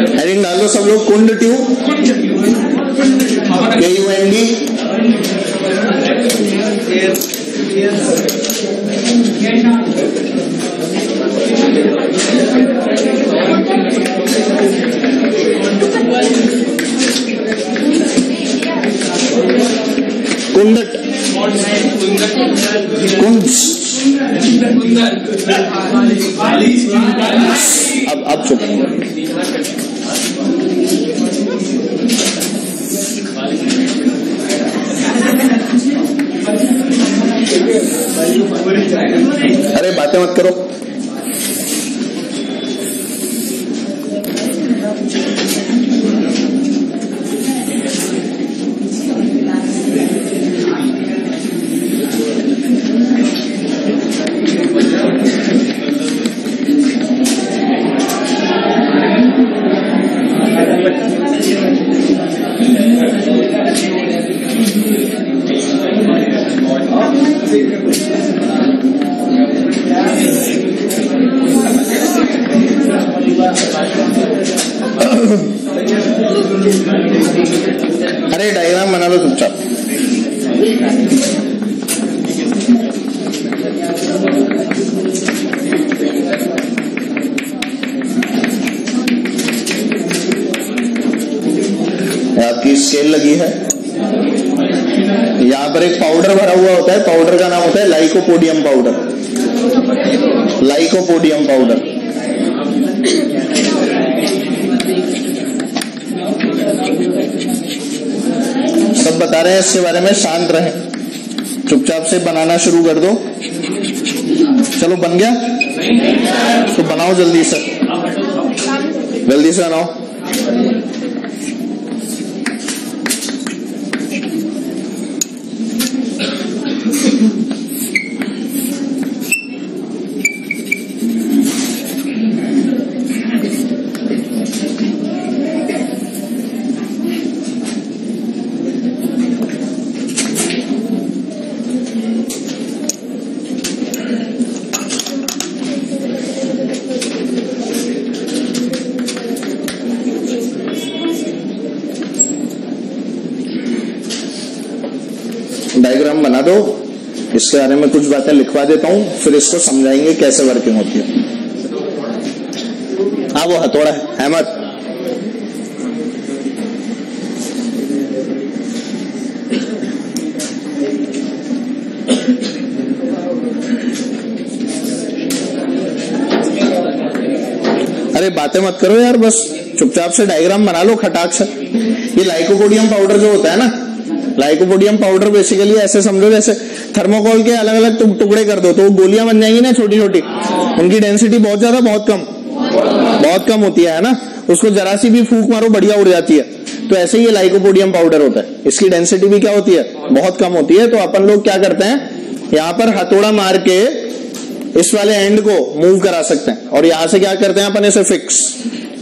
Heading डाल दो सब लोग Kundt tube K U N D Kundt कुंज अब अब चुप बातें मत करो शुरू कर दो चलो बन गया तो बनाओ जल्दी से जल्दी से बनाओ इसके बारे में कुछ बातें लिखवा देता हूं फिर इसको समझाएंगे कैसे वर्किंग होती है हाँ वो हथौड़ा है हैमर अरे बातें मत करो यार बस चुपचाप से डायग्राम बना लो खटाक से ये लाइकोपोडियम पाउडर जो होता है ना लाइकोपोडियम पाउडर बेसिकली ऐसे समझो जैसे थर्मोकोल के अलग अलग टुकड़े कर दो तो वो गोलियां बन जाएंगी ना छोटी छोटी उनकी डेंसिटी बहुत ज्यादा बहुत कम बहुत कम होती है ना उसको जरा सी भी फूक मारो बढ़िया उड़ जाती है तो ऐसे ही लाइकोपोडियम पाउडर होता है इसकी डेंसिटी भी क्या होती है बहुत कम होती है तो अपन लोग क्या करते हैं यहाँ पर हथोड़ा मार के इस वाले एंड को मूव करा सकते हैं और यहां से क्या करते हैं अपन इसे फिक्स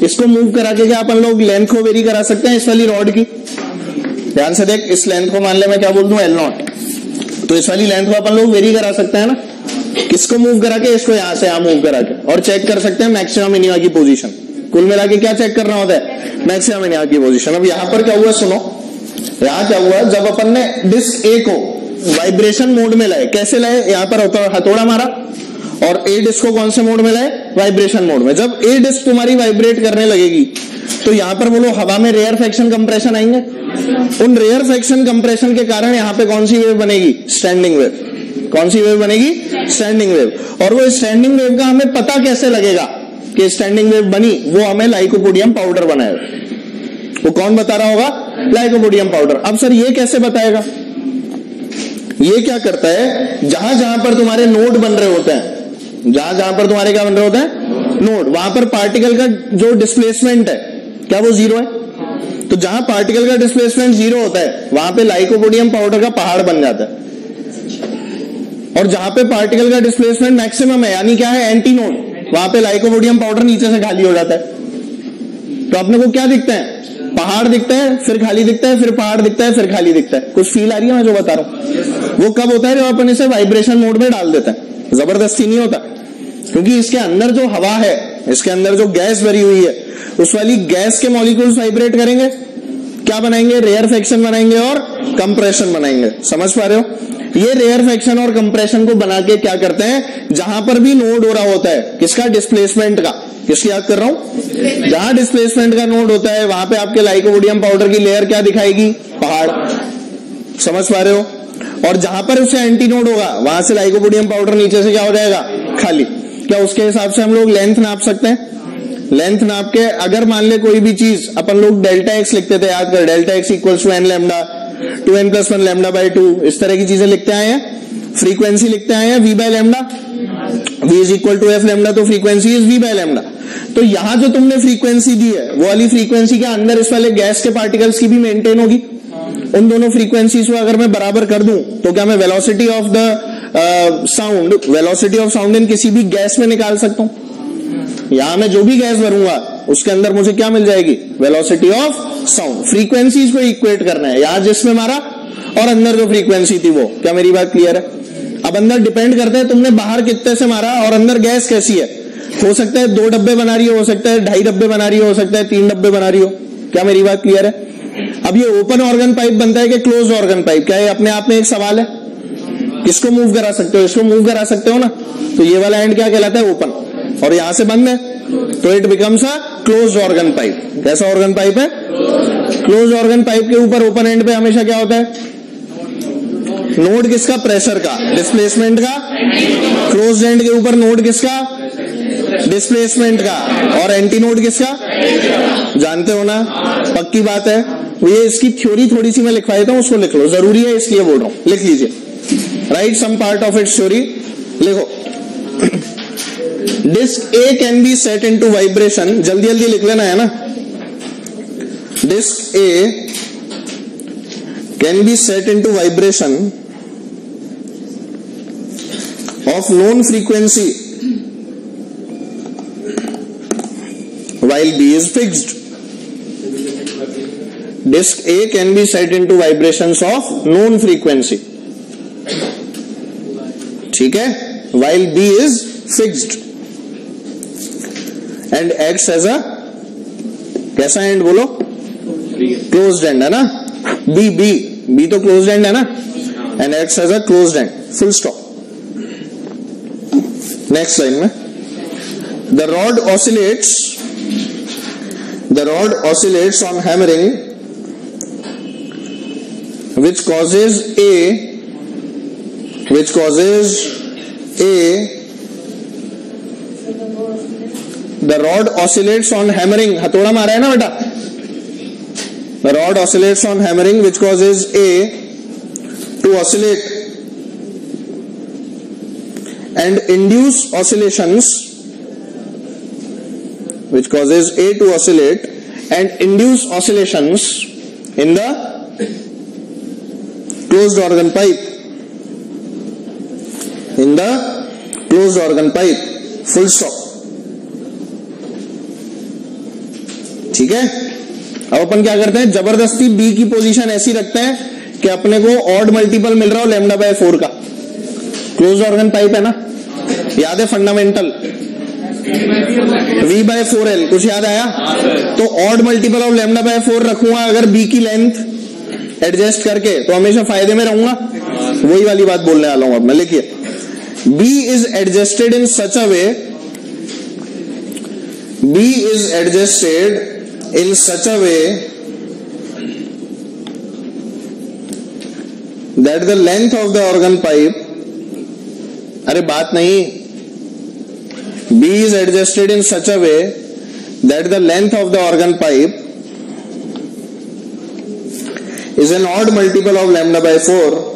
इसको मूव करा के क्या अपन लोग लेंथ को वेरी करा सकते हैं इस वाली रॉड की ध्यान से देख इस लेंथ को मान ले मैं क्या बोल दू एल नॉट तो इस वाली लेंथ को अपन लोग वेरी करा सकते हैं ना किसको मूव करा के इसको यहां से यहां मूव करा के और चेक कर सकते हैं मैक्सिमम मिनिमा की पोजीशन कुल मिला के क्या चेक करना होता है मैक्सिमम मिनिमा की पोजीशन अब यहां पर क्या हुआ सुनो यहां क्या हुआ जब अपन ने डिस्क ए को वाइब्रेशन मोड में लाए कैसे लाए यहां पर होता हथौड़ा मारा और ए डिस्क को कौन से मोड में लाए वाइब्रेशन मोड में जब ए डिस्क तुम्हारी वाइब्रेट करने लगेगी तो यहां पर बोलो हवा में रेयर फैक्शन कंप्रेशन आएंगे उन रेयर फैक्शन कंप्रेशन के कारण यहां पे कौन सी वेव बनेगी स्टैंडिंग वेव कौन सी वेव बनेगी स्टैंडिंग वेव और वो स्टैंडिंग वेव का हमें पता कैसे लगेगा कि स्टैंडिंग वेव बनी वो हमें लाइकोपोडियम पाउडर बनाएगा वो कौन बता रहा होगा लाइकोपोडियम पाउडर अब सर ये कैसे बताएगा ये क्या करता है जहां जहां पर तुम्हारे नोड बन रहे होते हैं जहां जहां पर तुम्हारे क्या बन रहे होते हैं नोड वहां पर पार्टिकल का जो डिस्प्लेसमेंट है क्या वो जीरो है तो जहां पार्टिकल का डिस्प्लेसमेंट जीरो होता है वहां पे लाइकोपोडियम पाउडर का पहाड़ बन जाता है और जहां पे पार्टिकल का डिस्प्लेसमेंट मैक्सिमम है यानी क्या है एंटी नोड वहां पे लाइकोपोडियम पाउडर नीचे से खाली हो जाता है तो अपने को क्या दिखता है पहाड़ दिखता है फिर खाली दिखता है फिर पहाड़ दिखता है फिर खाली दिखता है कुछ फील आ रही है मैं जो बता रहा हूं वो कब होता है जब अपन इसे वाइब्रेशन मोड में डाल देता है जबरदस्ती नहीं होता क्योंकि इसके अंदर जो हवा है इसके अंदर जो गैस भरी हुई है उस वाली गैस के मॉलिक्यूल्स वाइब्रेट करेंगे क्या बनाएंगे रेयर फैक्शन बनाएंगे और कंप्रेशन बनाएंगे समझ पा रहे हो ये रेयर फैक्शन और कंप्रेशन को बना के क्या करते हैं जहां पर भी नोड हो रहा होता है किसका डिस्प्लेसमेंट का किसकी याद कर रहा हूं जहां डिस्प्लेसमेंट का नोड होता है वहां पे आपके लाइकोवोडियम पाउडर की लेयर क्या दिखाएगी पहाड़ समझ पा रहे हो और जहां पर उसे नोड होगा वहां से लाइकोपोडियम पाउडर नीचे से क्या हो जाएगा खाली क्या उसके हिसाब से हम लोग लेंथ नाप सकते हैं लेंथ नाप के अगर मान ले कोई भी चीज अपन लोग डेल्टा एक्स लिखते थे याद कर delta x equals to n lambda to n plus one lambda by two इस तरह की चीजें लिखते आए हैं फ्रीक्वेंसी लिखते आए हैं v by lambda v is equal to f lambda तो frequency is v by lambda तो यहां जो तुमने फ्रीक्वेंसी दी है वो वाली फ्रीक्वेंसी के अंदर इस वाले गैस के पार्टिकल्स की भी मेंटेन होगी उन दोनों फ्रीक्वेंसीज को अगर मैं बराबर कर दूं तो क्या मैं velocity of the sound velocity of sound in किसी भी गैस में निकाल सकता हूं यहां मैं जो भी गैस भरूंगा उसके अंदर मुझे क्या मिल जाएगी वेलोसिटी ऑफ साउंड फ्रीक्वेंसीज को इक्वेट करना है यहां जिसमें मारा और अंदर जो फ्रीक्वेंसी थी वो क्या मेरी बात क्लियर है अब अंदर डिपेंड करते हैं तुमने बाहर कितने से मारा और अंदर गैस कैसी है हो सकता है दो डब्बे बना रही हो सकता है ढाई डब्बे बना रही हो सकता है तीन डब्बे बना रही हो क्या मेरी बात क्लियर है अब ये ओपन ऑर्गन पाइप बनता है कि क्लोज ऑर्गन पाइप क्या है अपने आप में एक सवाल है किसको मूव करा सकते हो इसको मूव करा सकते हो ना तो ये वाला एंड क्या कहलाता है ओपन और यहां से बंद है तो it becomes a close organ pipe कैसा ऑर्गन पाइप है क्लोज ऑर्गन पाइप के ऊपर ओपन एंड पे हमेशा क्या होता है नोड किसका प्रेशर का डिस्प्लेसमेंट का क्लोज एंड के ऊपर नोड किसका डिस्प्लेसमेंट का और एंटी नोड किसका जानते हो ना पक्की बात है ये इसकी थ्योरी थोड़ी सी मैं लिखवा देता हूँ उसको लिख लो जरूरी है इसलिए बोल रहा हूं लिख लीजिए write some part of its theory लिखो disc A can be set into vibration जल्दी जल्दी लिख लेना है ना disc A can be set into vibration of known frequency while B is fixed A can be set into vibration of known frequency ठीक है while B is fixed and acts as a कैसा end बोलो close end है ना B B B तो close end है ना and x as a close end full stop next line में the rod oscillates the rod oscillates on hammering which causes a which causes a the rod oscillates on hammering हथौड़ा मारा है ना बेटा the rod oscillates on hammering which causes a to oscillate and induce oscillations which causes A to oscillate and induce oscillations in the closed organ pipe in the closed organ pipe full stop ठीक है अब अपन क्या करते हैं जबरदस्ती B की position ऐसी रखते हैं कि अपने को ऑड मल्टीपल मिल रहा हो लेमडा बाय फोर का क्लोज ऑर्गन पाइप है ना याद है fundamental v by four l कुछ याद आया हाँ, तो odd multiple of lambda by four रखूंगा अगर बी की लेंथ एडजस्ट करके तो हमेशा फायदे में रहूंगा वही वाली बात बोलने वाला हूं अब मैं लिखिए B is adjusted in such a way B is adjusted in such a way that the length of the organ pipe अरे बात नहीं B is adjusted in such a way that the length of the organ pipe is an odd multiple of lambda by 4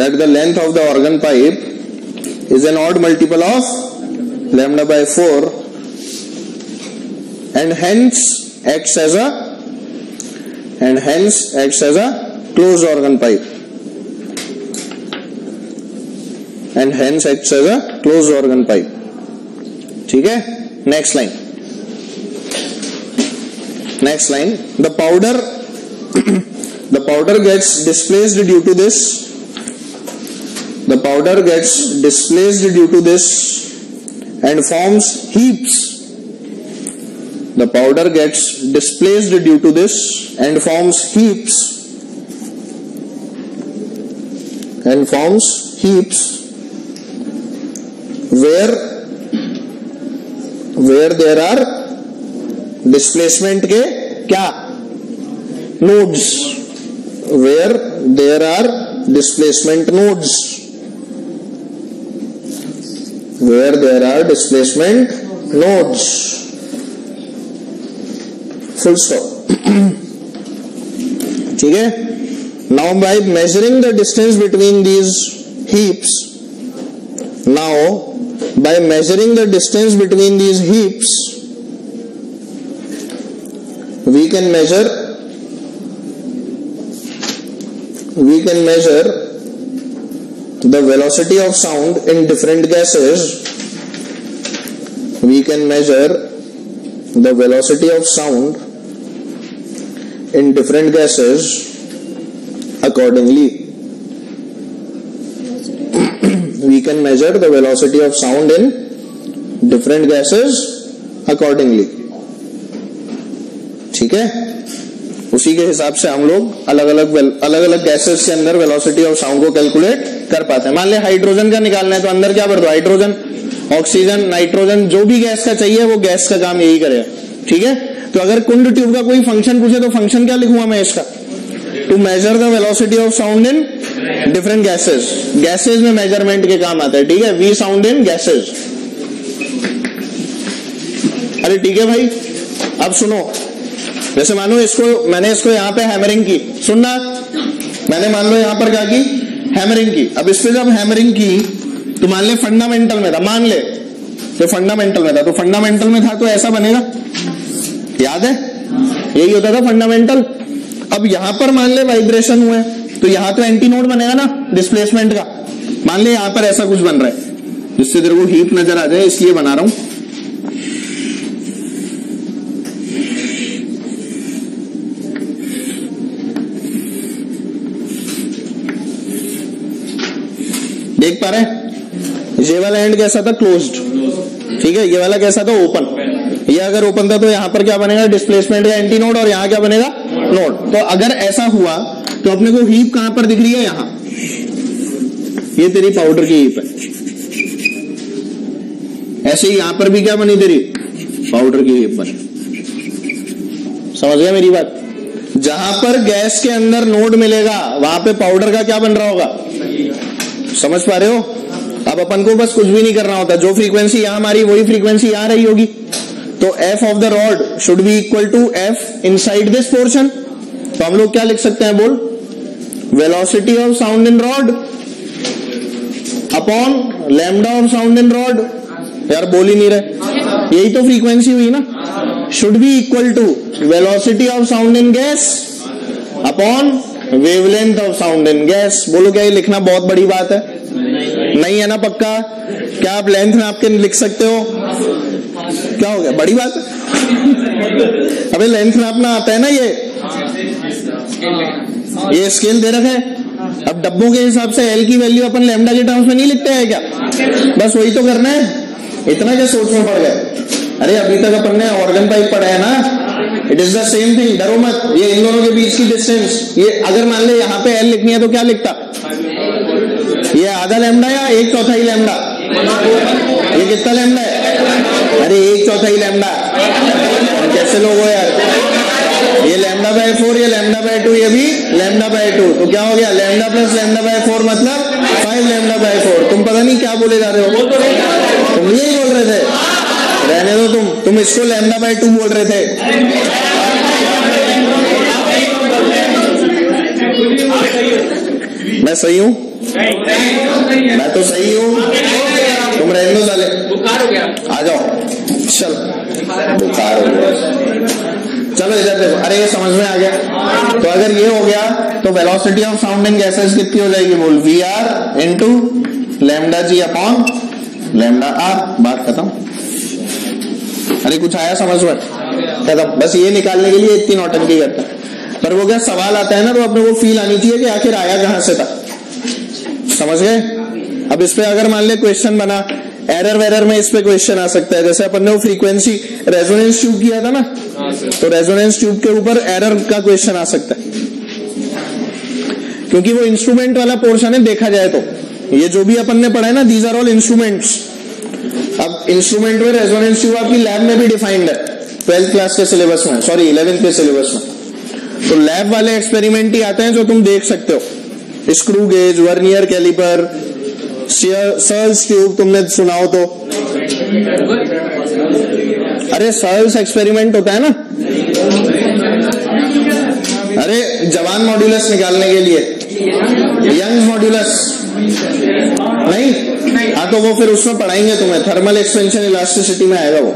that the length of the organ pipe is an odd multiple of lambda by 4 and hence acts as a and hence acts as a closed organ pipe and hence acts as a closed organ pipe ठीक है next line next line the powder the powder gets displaced due to this the powder gets displaced due to this and forms heaps the powder gets displaced due to this and forms heaps and forms heaps where where there are displacement के क्या nodes where there are displacement nodes where there are displacement nodes full stop ठीक है now by measuring the distance between these heaps now by measuring the distance between these heaps we can measure we can measure the velocity of sound in different gases we can measure the velocity of sound in different gases accordingly we can measure the velocity of sound in different gases accordingly ठीक है उसी के हिसाब से हम लोग अलग अलग अलग अलग गैसेस के अंदर वेलोसिटी ऑफ साउंड को कैलकुलेट कर पाते हैं मान लिया हाइड्रोजन का निकालना है तो अंदर क्या भर दो हाइड्रोजन ऑक्सीजन नाइट्रोजन जो भी गैस का चाहिए वो गैस का काम यही करे ठीक है तो अगर कुंड ट्यूब का कोई फंक्शन पूछे तो फंक्शन क्या लिखूंगा मैं इसका to measure the velocity of sound in different gases gases में मेजरमेंट के काम आता है ठीक है वी साउंड इन गैसेज अरे ठीक है भाई अब सुनो जैसे लो इसको मैंने इसको यहां पे हैमरिंग की सुनना मैंने मान लो यहां पर क्या की हैमरिंग की अब इस पर जब हैमरिंग की तो मान ले फंडामेंटल में था मान ले तो फंडामेंटल में था तो फंडामेंटल में था तो ऐसा बनेगा याद है यही होता था फंडामेंटल अब यहां पर मान ले वाइब्रेशन हुए तो यहां तो एंटी नोड बनेगा ना डिस्प्लेसमेंट का मान ले यहां पर ऐसा कुछ बन रहा है जिससे तेरे को हीट नजर आ जाए इसलिए बना रहा हूं देख पा रहे हैं ये वाला एंड कैसा था क्लोज ठीक है ये वाला कैसा था ओपन ये अगर ओपन था तो यहां पर क्या बनेगा डिस्प्लेसमेंट या एंटी नोड और यहां क्या बनेगा नोड तो अगर ऐसा हुआ तो अपने को हीप कहां पर दिख रही है यहां ये तेरी पाउडर की हीप है ऐसे ही यहां पर भी क्या बनी तेरी पाउडर की हीप बनी समझ गया मेरी बात जहां पर गैस के अंदर नोड मिलेगा वहां पे पाउडर का क्या बन रहा होगा समझ पा रहे हो अब अपन को बस कुछ भी नहीं करना होता जो फ्रीक्वेंसी यहां हमारी वही फ्रीक्वेंसी आ रही होगी तो f of the rod should be equal to f inside this portion तो हम लोग क्या लिख सकते हैं बोल velocity of sound in rod upon lambda of sound in rod यार बोल ही नहीं रहे यही तो फ्रीक्वेंसी हुई ना should be equal to velocity of sound in gas upon wavelength of sound and gas बोलो क्या ये लिखना बहुत बड़ी बात है नहीं है ना पक्का क्या आप लेंथ में आपके लिख सकते हो क्या हो गया बड़ी बात अबे लेंथ नापना आता है ना ये ये स्केल दे रखा है अब डब्बों के हिसाब से एल की वैल्यू अपन लेमडा के टर्म्स में नहीं लिखते हैं क्या बस वही तो करना है इतना क्या सोच में पड़ गए अरे अभी तक अपन ने ऑर्गन पाइप पढ़ा है ना it is the same thing डरो मत ये इन दोनों के बीच की डिस्टेंस ये अगर मान ले यहाँ पे एल लिखनी है तो क्या लिखता ये आधा लेमडा या एक ही लैमडा ये कितना लैमडा है अरे एक चौथाई लेमडा कैसे लोग हो यार ये लेमडा बाय फोर ये लेमडा बाय टू ये भी लेमडा बाय टू तो क्या हो गया lambda plus lambda by four मतलब फाइव लेमडा बाय फोर तुम पता नहीं क्या बोले जा रहे हो तुम यही बोल रहे थे रहने दो तुम तुम इसको लैमडा बाई टू बोल रहे थे मैं सही हूँ मैं तो सही हूँ तुम रहने दो साले आ जाओ चल बुखार हो गया चलो इधर देखो अरे ये समझ में आ गया तो अगर ये हो गया तो वेलोसिटी ऑफ साउंड गैसेस कितनी हो जाएगी बोल v r into lambda g upon lambda r बात खत्म अरे कुछ आया समझ में कहता बस ये निकालने के लिए इतनी नौटंकी करता पर वो क्या सवाल आता है ना तो अपने को फील आनी चाहिए कि आखिर आया कहां से था समझ गए अब इस पे अगर मान ले क्वेश्चन बना एरर वेरर में इस पे क्वेश्चन आ सकता है जैसे अपन ने वो फ्रीक्वेंसी रेजोनेंस ट्यूब किया था ना हाँ, तो रेजोनेंस ट्यूब के ऊपर एरर का क्वेश्चन आ सकता है क्योंकि वो इंस्ट्रूमेंट वाला पोर्शन है देखा जाए तो ये जो भी अपन ने पढ़ा है ना दीज आर ऑल इंस्ट्रूमेंट्स अब इंस्ट्रूमेंट में रेजोनेंस ट्यूब आपकी लैब में भी डिफाइंड है ट्वेल्थ क्लास के सिलेबस में सॉरी इलेवेंथ के सिलेबस में तो लैब वाले एक्सपेरिमेंट ही आते हैं जो तुम देख सकते हो screw gauge vernier calliper Searle's tube तुमने सुना हो तो अरे सर्ल्स एक्सपेरिमेंट होता है ना अरे जवान मॉड्यूलस निकालने के लिए यंग मॉड्यूलस नहीं हाँ तो वो फिर उसमें पढ़ाएंगे तुम्हें थर्मल एक्सपेंशन इलास्टिसिटी में आएगा वो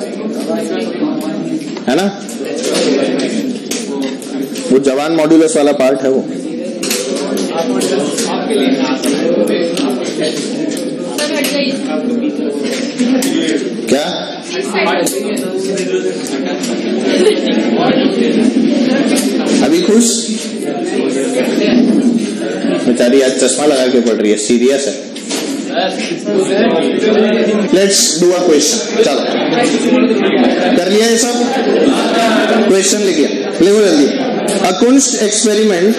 है ना वो जवान मॉड्यूलस वाला पार्ट है वो क्या अभी खुश बेचारी आज चश्मा लगा के पढ़ रही है सीरियस है लेट्स डू अ क्वेश्चन चलो कर लिया ये सब क्वेश्चन लिख लिया लिखो जल्दी Kundt's experiment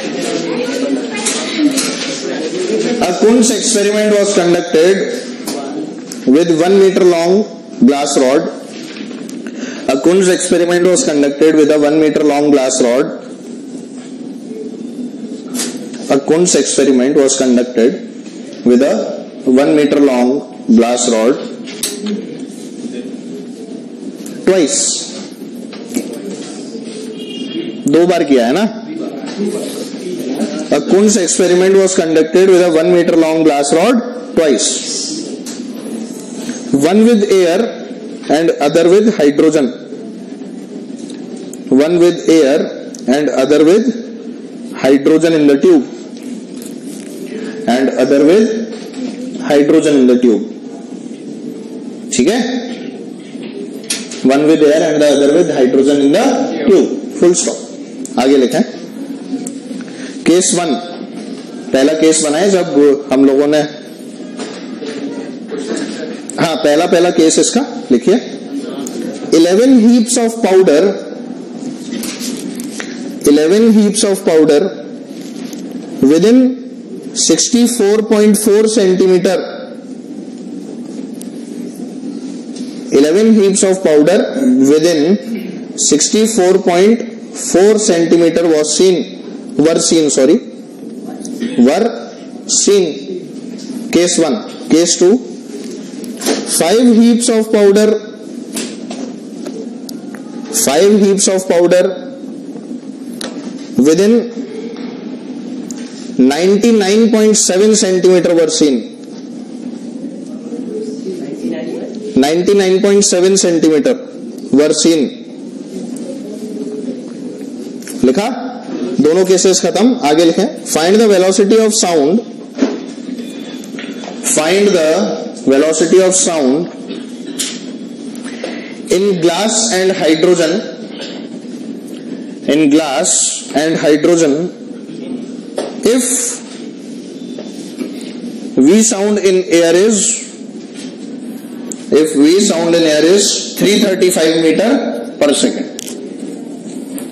Kundt's experiment was conducted with one metre long glass rod Akun's experiment was conducted with a 1 meter long glass rod. Akun's experiment was conducted with a one metre long glass rod twice दो बार किया है ना Kundt's experiment was conducted with a one metre long glass rod twice one with air and other with hydrogen one with air and other with hydrogen in the tube and other with hydrogen in the tube ठीक है one with air and the other with hydrogen in the tube full stop आगे लिखें case one पहला case बनाए जब हम लोगों ने हाँ पहला पहला केस इसका लिखिए eleven heaps of powder eleven heaps of powder within 64.4 centimetre 11 heaps of powder within 64.4 centimetre was seen were seen sorry were seen case one case two five heaps of powder five heaps of powder within 99.7 centimetre were seen 99.7 centimetre were seen लिखा दोनों cases खत्म आगे लिखें find the velocity of sound find the velocity of sound in glass and hydrogen in glass and hydrogen if V sound in air is if V sound in air is 335 meter per second.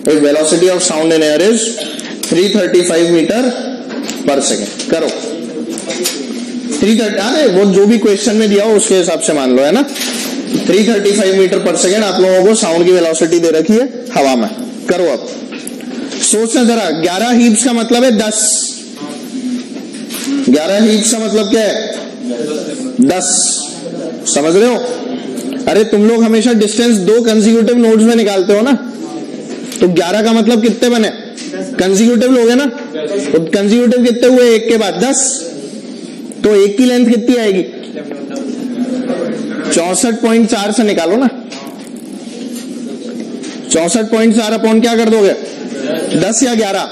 If velocity of sound in air is 335 meter per second. करो three thirty अरे वो जो भी question में दिया हो उसके हिसाब से मान लो है ना 335 मीटर पर सेकेंड आप लोगों को साउंड की वेलोसिटी दे रखी है हवा में करो आप सोचना जरा ग्यारह हीप्स का मतलब है दस ग्यारह हीप्स का मतलब क्या है दस समझ रहे हो अरे तुम लोग हमेशा डिस्टेंस दो कंजीक्यूटिव नोड्स में निकालते हो ना तो ग्यारह का मतलब कितने बने कंजीक्यूटिव लोगे ना तो कंजीक्यूटिव कितने हुए एक के बाद दस तो एक की लेंथ कितनी आएगी चौसठ पॉइंट चार से निकालो ना चौसठ पॉइंट चार अपॉन क्या कर दोगे दस या ग्यारह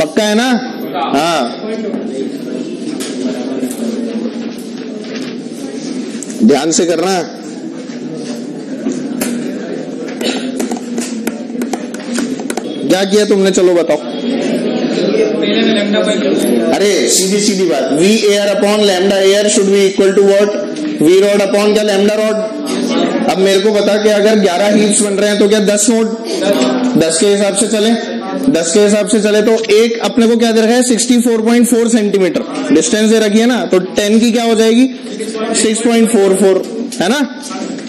पक्का है ना हाँ ध्यान से करना क्या किया तुमने चलो बताओ अरे सीधी सीधी बात V air upon lambda air should be equal to what V rod upon क्या लैमडा रॉड अब मेरे को बता कि अगर 11 हीप्स बन रहे हैं तो क्या 10 नोट 10 के हिसाब से चले 10 के हिसाब से चले तो एक अपने को क्या दे रखा है 64.4 सेंटीमीटर डिस्टेंस दे रखी है ना तो 10 की क्या हो जाएगी 6.44 है ना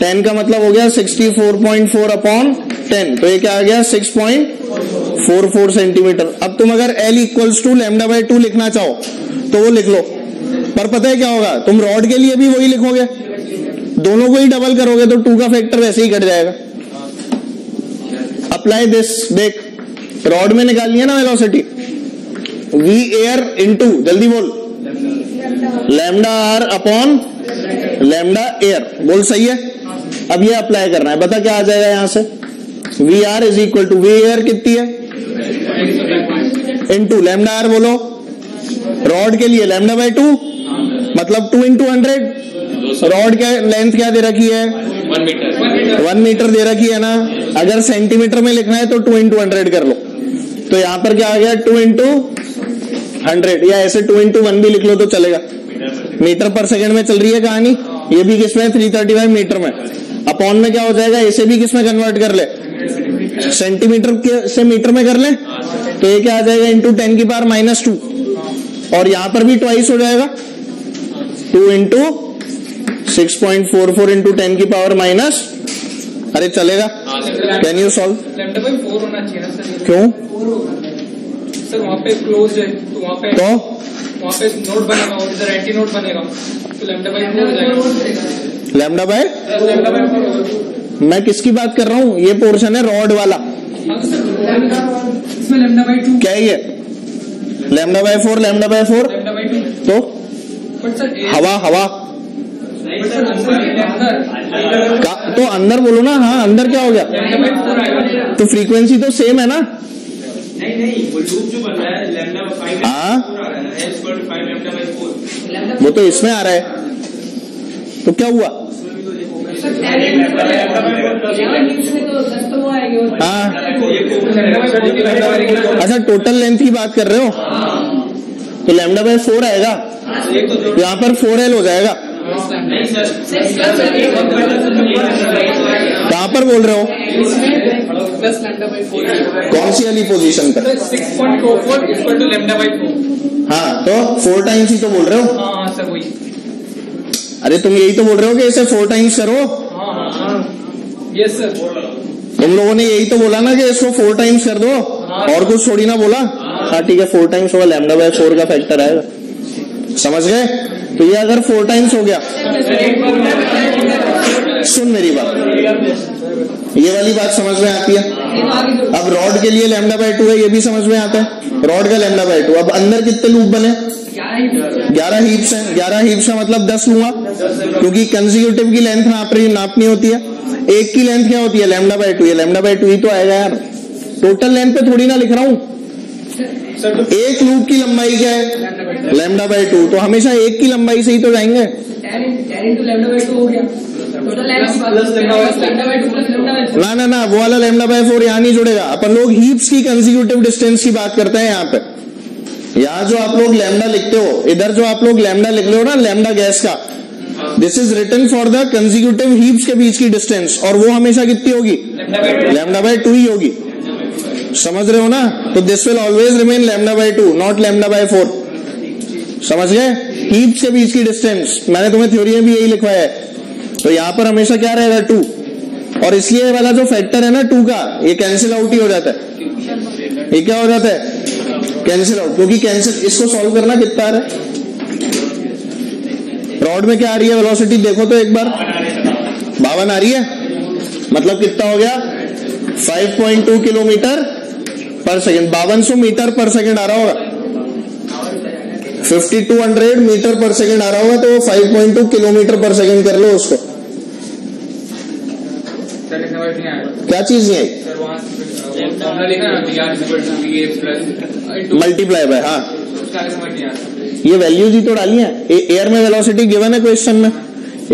10 का मतलब हो गया 64.4 अपॉन टेन तो ये क्या आ गया 6.44 सेंटीमीटर अब तुम अगर L equals to lambda by two लिखना चाहो तो वो लिख लो पर पता है क्या होगा तुम रॉड के लिए भी वही लिखोगे दोनों को ही डबल करोगे तो टू का फैक्टर वैसे ही कट जाएगा अप्लाई दिस देख रॉड में निकाल लिया ना वेलोसिटी वी एयर टू जल्दी बोल lambda R upon lambda air बोल सही है अब ये अप्लाई करना है बता क्या आ जाएगा यहां से V R is equal to V air कितनी है टू लेमडा आर बोलो रॉड के लिए लेमडा बाई टू मतलब टू इंटू हंड्रेड रॉड क्या लेंथ क्या दे रखी है वन मीटर वन मीटर दे रखी है ना अगर सेंटीमीटर में लिखना है तो टू इंटू हंड्रेड कर लो तो यहां पर क्या आ गया टू इंटू हंड्रेड या ऐसे टू इंटू वन भी लिख लो तो चलेगा मीटर पर सेकंड में चल रही है कहानी ये भी किसमें थ्री थर्टी फाइव मीटर में अपॉन में क्या हो जाएगा इसे भी किसमें कन्वर्ट कर ले सेंटीमीटर से मीटर में कर ले तो ये क्या आ जाएगा इंटू टेन की पावर माइनस टू और यहां पर भी ट्वाइस हो जाएगा two into six point four four into ten की पावर माइनस अरे चलेगा कैन यू सॉल्व क्यों सर वहाँ पे क्लोज है तो वहाँ पे नोट तो? बनेगा एंटी नोट बनेगा बाय तो मैं किसकी बात कर रहा हूँ ये पोर्शन है रॉड वाला क्या लैम्डा बाय टू क्या ये lambda by four lambda by four तो हवा हवा तो अंदर बोलो ना हाँ अंदर क्या हो गया तो फ्रीक्वेंसी तो सेम है ना नहीं नहीं वो जो बन रहा है हाँ वो तो इसमें आ रहा है तो क्या हुआ हाँ अच्छा टोटल लेंथ की बात कर रहे हो तो लैमडा बाय फोर आएगा यहाँ पर फोर एल हो जाएगा कहाँ पर बोल रहे हो कौन सी वाली पोजीशन पर हाँ तो फोर टाइम्स ही तो बोल रहे हो अरे तुम यही तो बोल रहे हो कि इसे फोर टाइम्स करो तुम लोगों ने यही तो बोला ना कि इसको फोर टाइम्स कर दो और कुछ थोड़ी ना बोला हाँ ठीक है फोर टाइम्स होगा लेमडा बाय फोर का फैक्टर आएगा समझ गए तो ये अगर फोर टाइम्स हो गया सुन मेरी बात ये वाली बात समझ में आती है अब रॉड के लिए लेमडा बाय टू है ये भी समझ में आता है रॉड का लेमडा बाय टू अब अंदर कितने लूप बने ग्यारह हीप्स हैं ग्यारह हीप्स का मतलब दस हुआ क्योंकि कंजिक्यूटिव की लेंथ नापनी होती है एक की लेंथ क्या होती है लेमडा बाय टू ये लेमडा बाय टू ही तो आएगा यार टोटल लेंथ पे थोड़ी ना लिख रहा हूं तो एक लूप की लंबाई क्या है लेमडा बाई टू तो हमेशा एक की लंबाई से ही तो जाएंगे तो तो ना ना ना वो वाला लेमडा बाई फोर यहाँ नहीं जुड़ेगा अपन लोग हीप्स की कंसिक्यूटिव डिस्टेंस की बात करते हैं यहाँ पे यहाँ जो आप लोग लेमडा लिखते हो इधर जो आप लोग लेमडा लिख रहे हो ना लेमडा गैस का this is return for the consecutive heaps के बीच की डिस्टेंस और वो हमेशा कितनी होगी लेमडा बाई टू ही होगी समझ रहे हो ना तो this will always remain lambda by two not lambda by four समझ गए ईच के बीच की डिस्टेंस मैंने तुम्हें थ्योरी में भी यही लिखवाया है तो यहां पर हमेशा क्या रहेगा टू और इसलिए वाला जो फैक्टर है ना टू का ये कैंसिल आउट ही हो जाता है ये क्या हो जाता है कैंसिल आउट क्योंकि कैंसिल इसको सॉल्व करना कितना है रॉड में क्या आ रही है वेलोसिटी देखो तो एक बार बावन आ रही है मतलब कितना हो गया 5.2 किलोमीटर पर सेकेंड बावन मीटर पर सेकेंड आ रहा होगा 5200 मीटर पर सेकेंड आ रहा होगा तो 5.2 किलोमीटर पर सेकेंड कर लो उसको क्या चीज है मल्टीप्लाई बाय हाँ ये वैल्यू ही तो डाली है एयर में वेलोसिटी गिवन है क्वेश्चन में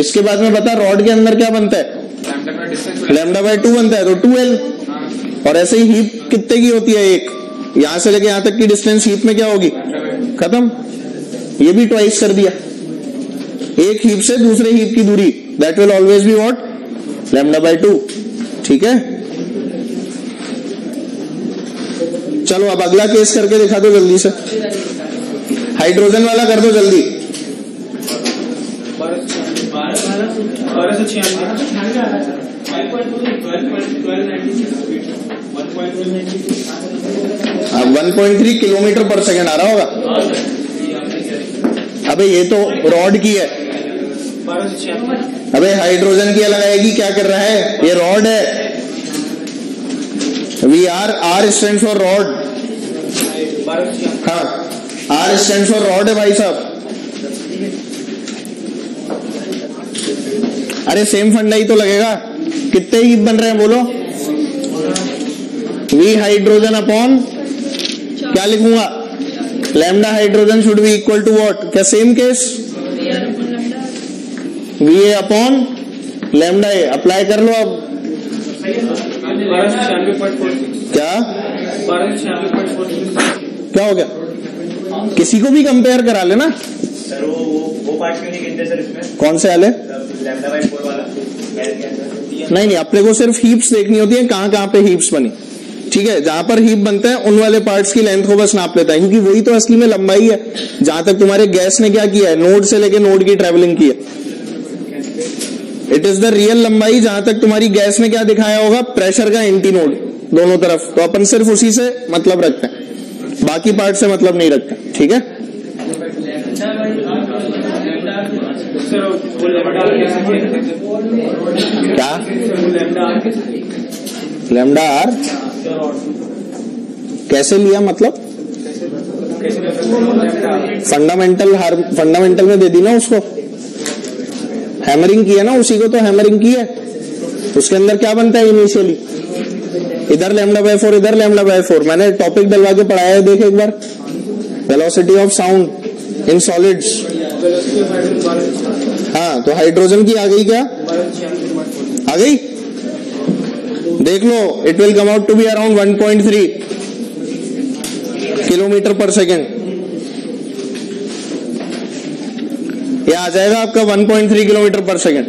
इसके बाद में बता रॉड के अंदर क्या बनता है लैम्डा बाय टू बनता है तो टू एल और ऐसे ही हीप कितने की होती है एक यहां से लेके यहां तक की डिस्टेंस हीप में क्या होगी खत्म ये भी ट्वाइस कर दिया एक हीप से दूसरे हीप की दूरी that will always be what lambda by two ठीक है चलो अब अगला केस करके दिखा दो जल्दी से हाइड्रोजन वाला कर दो जल्दी बारह सौ छियानवे अब 1.3 किलोमीटर पर सेकंड आ रहा होगा अबे ये तो रॉड की है अबे हाइड्रोजन की अलग आएगी क्या कर रहा है ये रॉड है V R R stand for rod हाँ आर स्टैंड फॉर रॉड है भाई साहब अरे सेम फंडा ही तो लगेगा कितने ही बन रहे हैं बोलो वी हाइड्रोजन अपॉन क्या लिखूंगा lambda hydrogen should be equal to what क्या same case V A upon lambda A apply कर लो अब क्या क्या हो गया किसी को भी कंपेयर करा लेना सर वो वो पार्ट क्यों नहीं गिनते सर इसमें कौन से आले लैम्डा बाय 4 वाला नहीं नहीं अपने को सिर्फ हीप्स देखनी होती है कहां कहां पे हीप्स बनी ठीक है जहां पर हीप बनता है उन वाले पार्ट्स की लेंथ को बस नाप लेता है क्योंकि वही तो असली में लंबाई है जहां तक तुम्हारे गैस ने क्या किया है नोड से लेके नोड की ट्रेवलिंग की है इट इज द रियल लंबाई जहां तक तुम्हारी गैस ने क्या दिखाया होगा प्रेशर का एंटी नोड दोनों तरफ तो अपन सिर्फ उसी से मतलब रखते हैं बाकी पार्ट से मतलब नहीं रखते ठीक है क्या लेमडा आर कैसे लिया मतलब फंडामेंटल हार फंडामेंटल में दे दी ना उसको हैमरिंग किया ना उसी को तो हैमरिंग की है उसके अंदर क्या बनता है इनिशियली इधर लेमडा बाय फोर इधर लेमडा बाय फोर मैंने टॉपिक डलवा के पढ़ाया है देख एक बार velocity of sound in solids हाँ तो हाइड्रोजन की आ गई क्या आ गई देख लो it will come out to be around 1.3 kilometre per second यह आ जाएगा आपका 1.3 किलोमीटर पर सेकेंड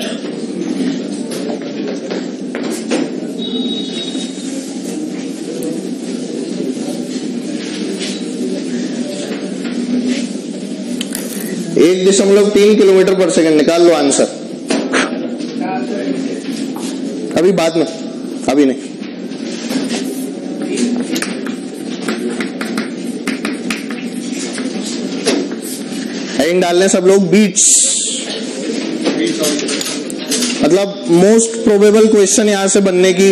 एक दशमलव तीन किलोमीटर पर सेकेंड निकाल लो आंसर अभी बाद में अभी नहीं डाल डालने सब लोग बीट्स मतलब मोस्ट प्रोबेबल क्वेश्चन यहां से बनने की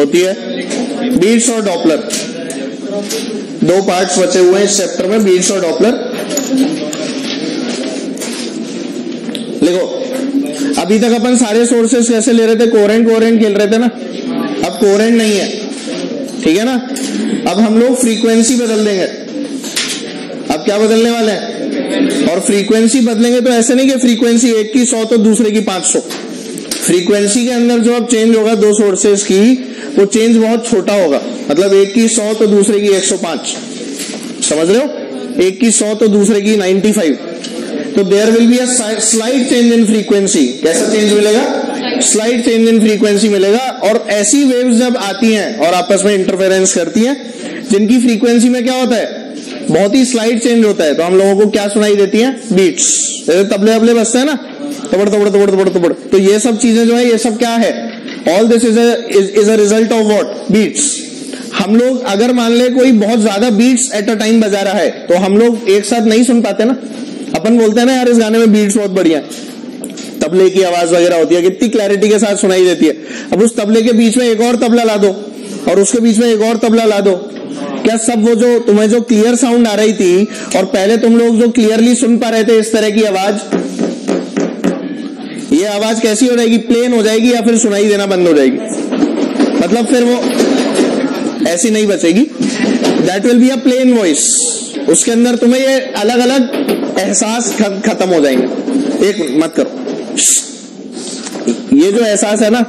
होती है बीट्स और डॉपलर दो पार्ट्स बचे हुए हैं इस चैप्टर में बीट्स और डॉपलर अभी तक अपन सारे सोर्सेस कैसे ले रहे थे कोरेंट कोरेंट खेल रहे थे ना अब कोरेंट नहीं है ठीक है ना अब हम लोग फ्रीक्वेंसी बदल देंगे अब क्या बदलने वाले हैं और फ्रीक्वेंसी बदलेंगे तो ऐसे नहीं कि फ्रीक्वेंसी एक की सौ तो दूसरे की पांच सौ फ्रीक्वेंसी के अंदर जो अब चेंज होगा दो सोर्सेस की वो चेंज बहुत छोटा होगा मतलब एक की सौ तो दूसरे की एक सौ पांच समझ रहे हो एक की सौ तो दूसरे की नाइन्टी फाइव तो there will be a slight change in frequency कैसा चेंज मिलेगा स्लाइड चेंज इन फ्रीक्वेंसी मिलेगा और ऐसी वेव्स जब आती हैं और आपस में इंटरफेरेंस करती हैं जिनकी फ्रीक्वेंसी में क्या होता है बहुत ही स्लाइड चेंज होता है तो हम लोगों को क्या सुनाई देती है बीट्स जैसे तबले तबले बसते हैं ना तबड़ तबड़ तबड़ तबड़ तबड़ तो ये सब चीजें जो है ये सब क्या है all this is is a result of what beats हम लोग अगर मान ले कोई बहुत ज्यादा बीट्स एट अ टाइम बजा रहा है तो हम लोग एक साथ नहीं सुन पाते ना अपन बोलते हैं ना यार इस गाने में बीट्स बहुत बढ़िया है तबले की आवाज वगैरह होती है कितनी क्लैरिटी के साथ सुनाई देती है अब उस तबले के बीच में एक और तबला ला दो और उसके बीच में एक और तबला ला दो क्या सब वो जो तुम्हें जो क्लियर साउंड आ रही थी और पहले तुम लोग जो क्लियरली सुन पा रहे थे इस तरह की आवाज ये आवाज कैसी हो जाएगी प्लेन हो जाएगी या फिर सुनाई देना बंद हो जाएगी मतलब फिर वो ऐसी नहीं बचेगी that will be a plain voice उसके अंदर तुम्हें ये अलग अलग एहसास खत्म हो जाएंगे एक मत करो ये जो एहसास है ना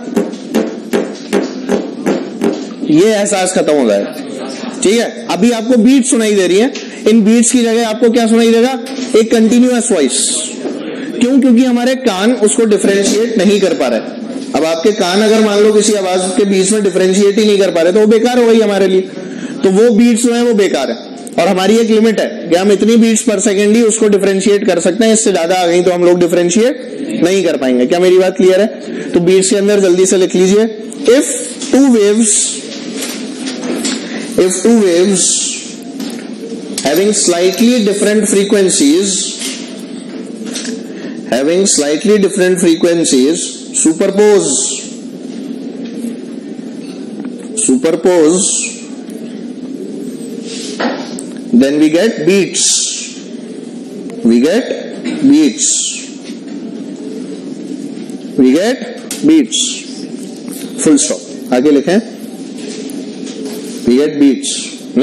ये एहसास खत्म हो जाएगा ठीक है अभी आपको बीट सुनाई दे रही है इन बीट्स की जगह आपको क्या सुनाई देगा एक कंटिन्यूस वॉइस क्यों क्योंकि हमारे कान उसको डिफ्रेंशिएट नहीं कर पा रहे अब आपके कान अगर मान लो किसी आवाज के बीच में डिफ्रेंशिएट ही नहीं कर पा रहे तो वो बेकार हो गई हमारे लिए तो वो बीट्स जो है वो बेकार है और हमारी एक लिमिट है कि हम इतनी बीट्स पर सेकेंड ही उसको डिफ्रेंशिएट कर सकते हैं इससे ज्यादा आ गई तो हम लोग डिफ्रेंशिएट नहीं कर पाएंगे क्या मेरी बात क्लियर है तो बीट्स के अंदर जल्दी से लिख लीजिए if two waves if two waves having slightly different frequencies having slightly different frequencies superpose superpose then we get beats we get beats we get beats full stop aage likhe we get beats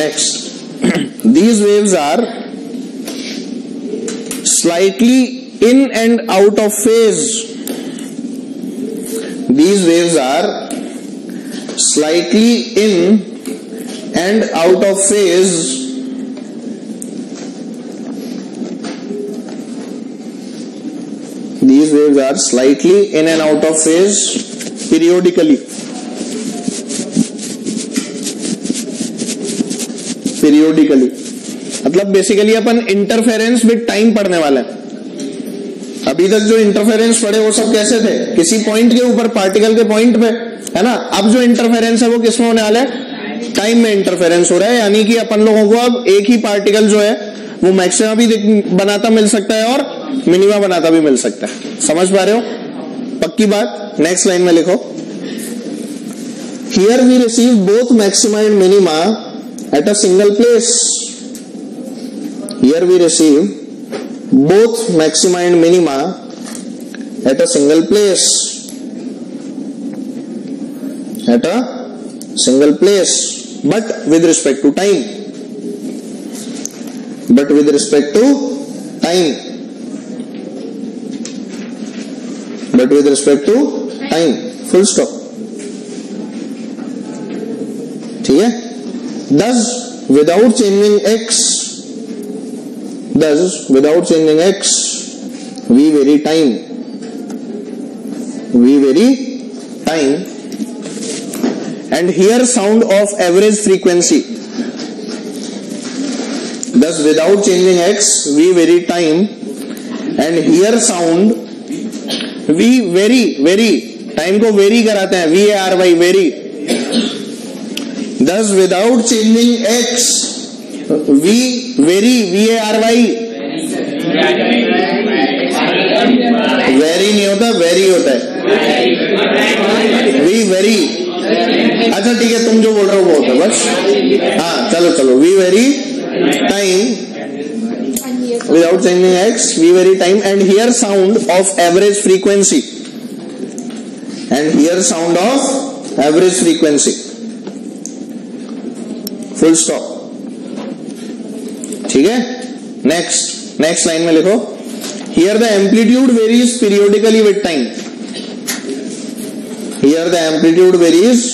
next these waves are slightly in and out of phase these waves are slightly in and out of phase these waves are slightly in and out of phase periodically. periodically. मतलब basically अपन interference with time पढ़ने वाले हैं अभी तक जो interference पड़े वो सब कैसे थे किसी पॉइंट के ऊपर पार्टिकल के पॉइंट पे है ना अब जो इंटरफेरेंस है वो किसमें होने वाला है टाइम में इंटरफेरेंस हो रहा है यानी कि अपन लोगों को अब एक ही पार्टिकल जो है वो मैक्सिमम भी बनाता मिल सकता है और मिनिमा बनाता भी मिल सकता है समझ पा रहे हो पक्की बात नेक्स्ट लाइन में लिखो here we receive both maxima and minima at a single place here we receive both maxima and minima at a single place at a single place but with respect to time but with respect to time but with respect to time, full stop. ठीक है? Thus, without changing x, we vary time, and here sound of average frequency. Thus, without changing x, we vary time, and here sound we vary vary time को vary कराते हैं we are Y vary this without changing X we vary we A R Y vary नहीं होता vary होता है we vary अच्छा ठीक है तुम जो बोल रहे हो वो होता है बस हाँ चलो चलो we vary time without changing x v vary time and here sound of average frequency and here sound of average frequency full stop ठीक है next next line में लिखो here the amplitude varies periodically with time here the amplitude varies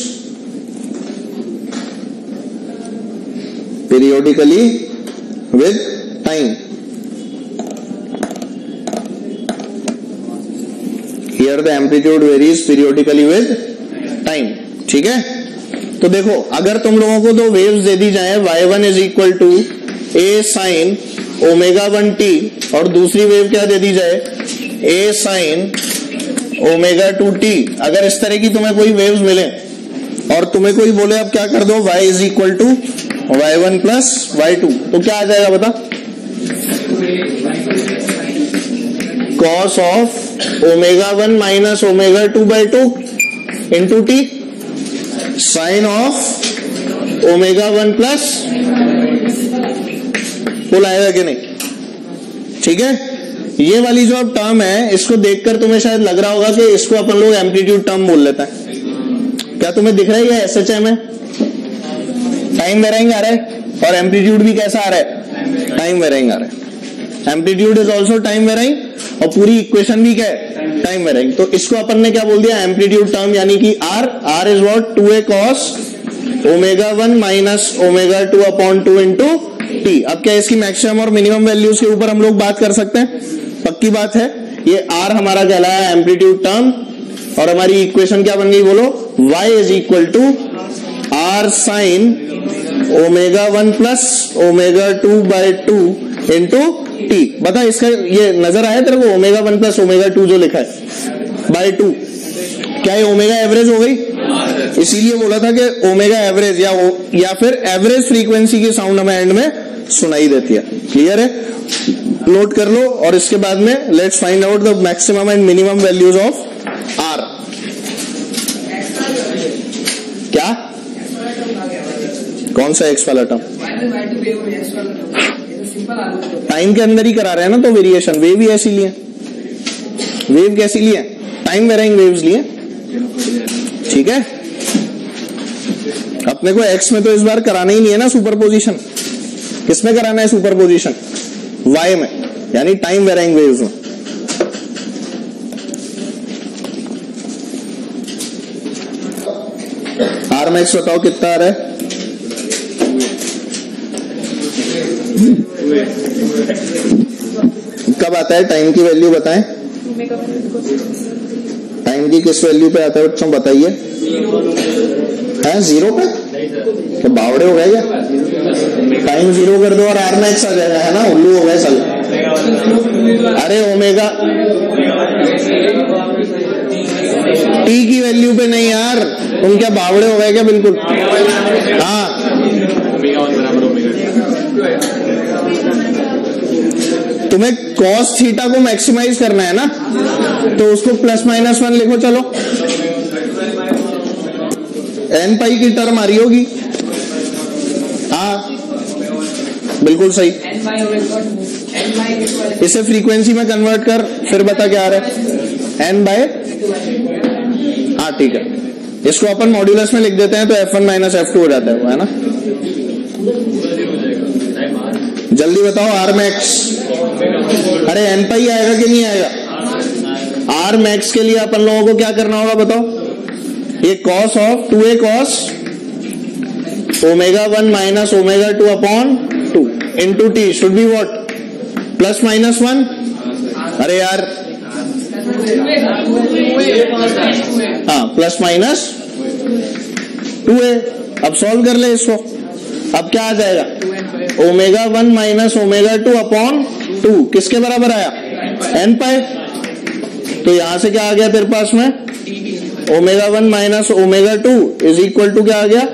periodically with time the amplitude varies periodically with time ठीक है तो देखो अगर तुम लोगों को दो वेव्स दे दी जाए Y one is equal to A sine omega one T और दूसरी वेव क्या दे दी जाए A sine omega two T अगर इस तरह की तुम्हें कोई वेव्स मिले और तुम्हें कोई बोले अब क्या कर दो Y is equal to Y one plus Y two तो क्या आ जाएगा बता cos of omega one minus omega two by two into T sine of omega one plus पुल आएगा कि नहीं ठीक है ये वाली जो अब टर्म है इसको देखकर तुम्हें शायद लग रहा होगा कि इसको अपन लोग एम्पलीट्यूड टर्म बोल लेते हैं क्या तुम्हें दिख रहा है ये एस एच एम है टाइम वेराइंग आ रहा है और एम्पलीट्यूड भी कैसा आ रहा है टाइम वेराइंग आ रहा है amplitude is also time varying और पूरी इक्वेशन भी क्या है टाइम वेरिंग तो इसको अपन ने क्या बोल दिया एम्पलीट्यूड टर्म यानी कि R R is what two A cos omega one minus omega two upon two into T अब क्या इसकी मैक्सिमम और मिनिमम वैल्यूज के ऊपर हम लोग बात कर सकते हैं पक्की बात है ये आर हमारा कहलाया एम्पलीट्यूड टर्म और हमारी इक्वेशन क्या बन गई बोलो y is equal to R sine omega one plus omega two by two into T बता इसका ये नजर आया तेरे को omega one plus omega two जो लिखा है बाय टू क्या ये ओमेगा एवरेज हो गई इसीलिए बोला था कि ओमेगा एवरेज या या फिर एवरेज फ्रीक्वेंसी की साउंड हमें एंड में सुनाई देती है क्लियर है नोट कर लो और इसके बाद में let's find out the maximum and minimum values of R क्या कौन सा एक्स वाला टर्म टाइम के अंदर ही करा रहे हैं ना तो वेरिएशन वेव ही ऐसी लिए वेव कैसी लिए टाइम वेराइंग वेव्स लिए ठीक है अपने को एक्स में तो इस बार कराना ही नहीं है ना सुपर पोजिशन किसमें कराना है सुपर पोजिशन वाई में यानी टाइम वेराइंग वेव्स में आर मैक्स बताओ कितना आ रहा है कब आता है टाइम की वैल्यू बताएं टाइम की किस वैल्यू पे आता है बच्चों बताइए है जीरो पे तो बावड़े हो गए क्या टाइम जीरो कर दो और आर मैक्स आ जाएगा है ना उल्लू हो गए सल अरे ओमेगा टी की वैल्यू पे नहीं यार तुम क्या बावड़े हो गए क्या बिल्कुल हाँ तुम्हें कॉस थीटा को मैक्सिमाइज करना है ना तो उसको प्लस माइनस वन लिखो चलो एन पाई की टर्म आ रही होगी हा बिल्कुल सही इसे फ्रीक्वेंसी में कन्वर्ट कर फिर बता क्या आ रहा है एन बाय हा ठीक है इसको अपन मॉड्यूलस में लिख देते हैं तो F one minus F two हो जाता है वो है ना जल्दी बताओ आर मैक्स अरे एम पाई आएगा कि नहीं आएगा आर मैक्स के लिए अपन लोगों को क्या करना होगा बताओ ये cos of two A cos omega one minus omega two upon two in two T should be what plus minus one अरे यार हाँ प्लस माइनस टू ए अब सॉल्व कर ले इसको अब क्या आ जाएगा omega one minus omega two upon two किसके बराबर आया एन पाए तो यहां से क्या आ गया तेरे पास में omega one minus omega two is equal to क्या आ गया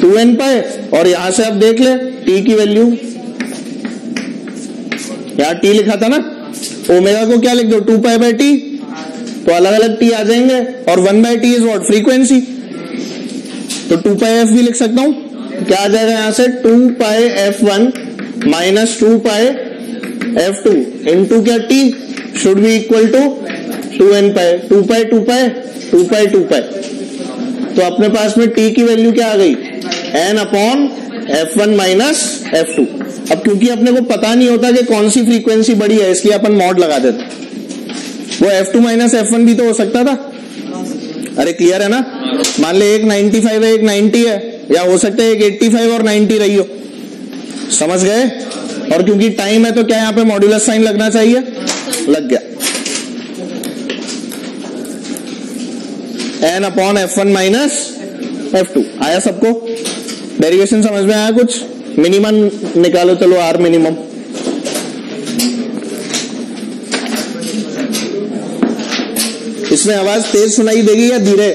टू एन पाए और यहां से आप देख ले टी की वैल्यू यहां टी लिखा था ना ओमेगा को क्या लिख दो टू पाए बाय टी तो अलग अलग टी आ जाएंगे और one by T is what frequency तो टू पाए एफ भी लिख सकता हूं क्या आ जाएगा यहां से two pi F one minus two pi F two N two क्या T should be equal to two N pi two pi two pi two pi two pi तो अपने पास में टी की वैल्यू क्या आ गई N upon F one minus F two अब क्योंकि अपने को पता नहीं होता कि कौन सी फ्रीक्वेंसी बड़ी है इसलिए अपन मॉड लगा देते वो F two minus F one भी तो हो सकता था अरे क्लियर है ना मान ले एक फाइव है एक नाइनटी है या हो सकता है एक एट्टी फाइव और नाइनटी रही हो समझ गए और क्योंकि टाइम है तो क्या यहां पे मॉड्यूलस साइन लगना चाहिए लग गया N upon F one minus F two आया सबको डेरिवेशन समझ में आया कुछ मिनिमम निकालो चलो आर मिनिमम इसमें आवाज तेज सुनाई देगी या धीरे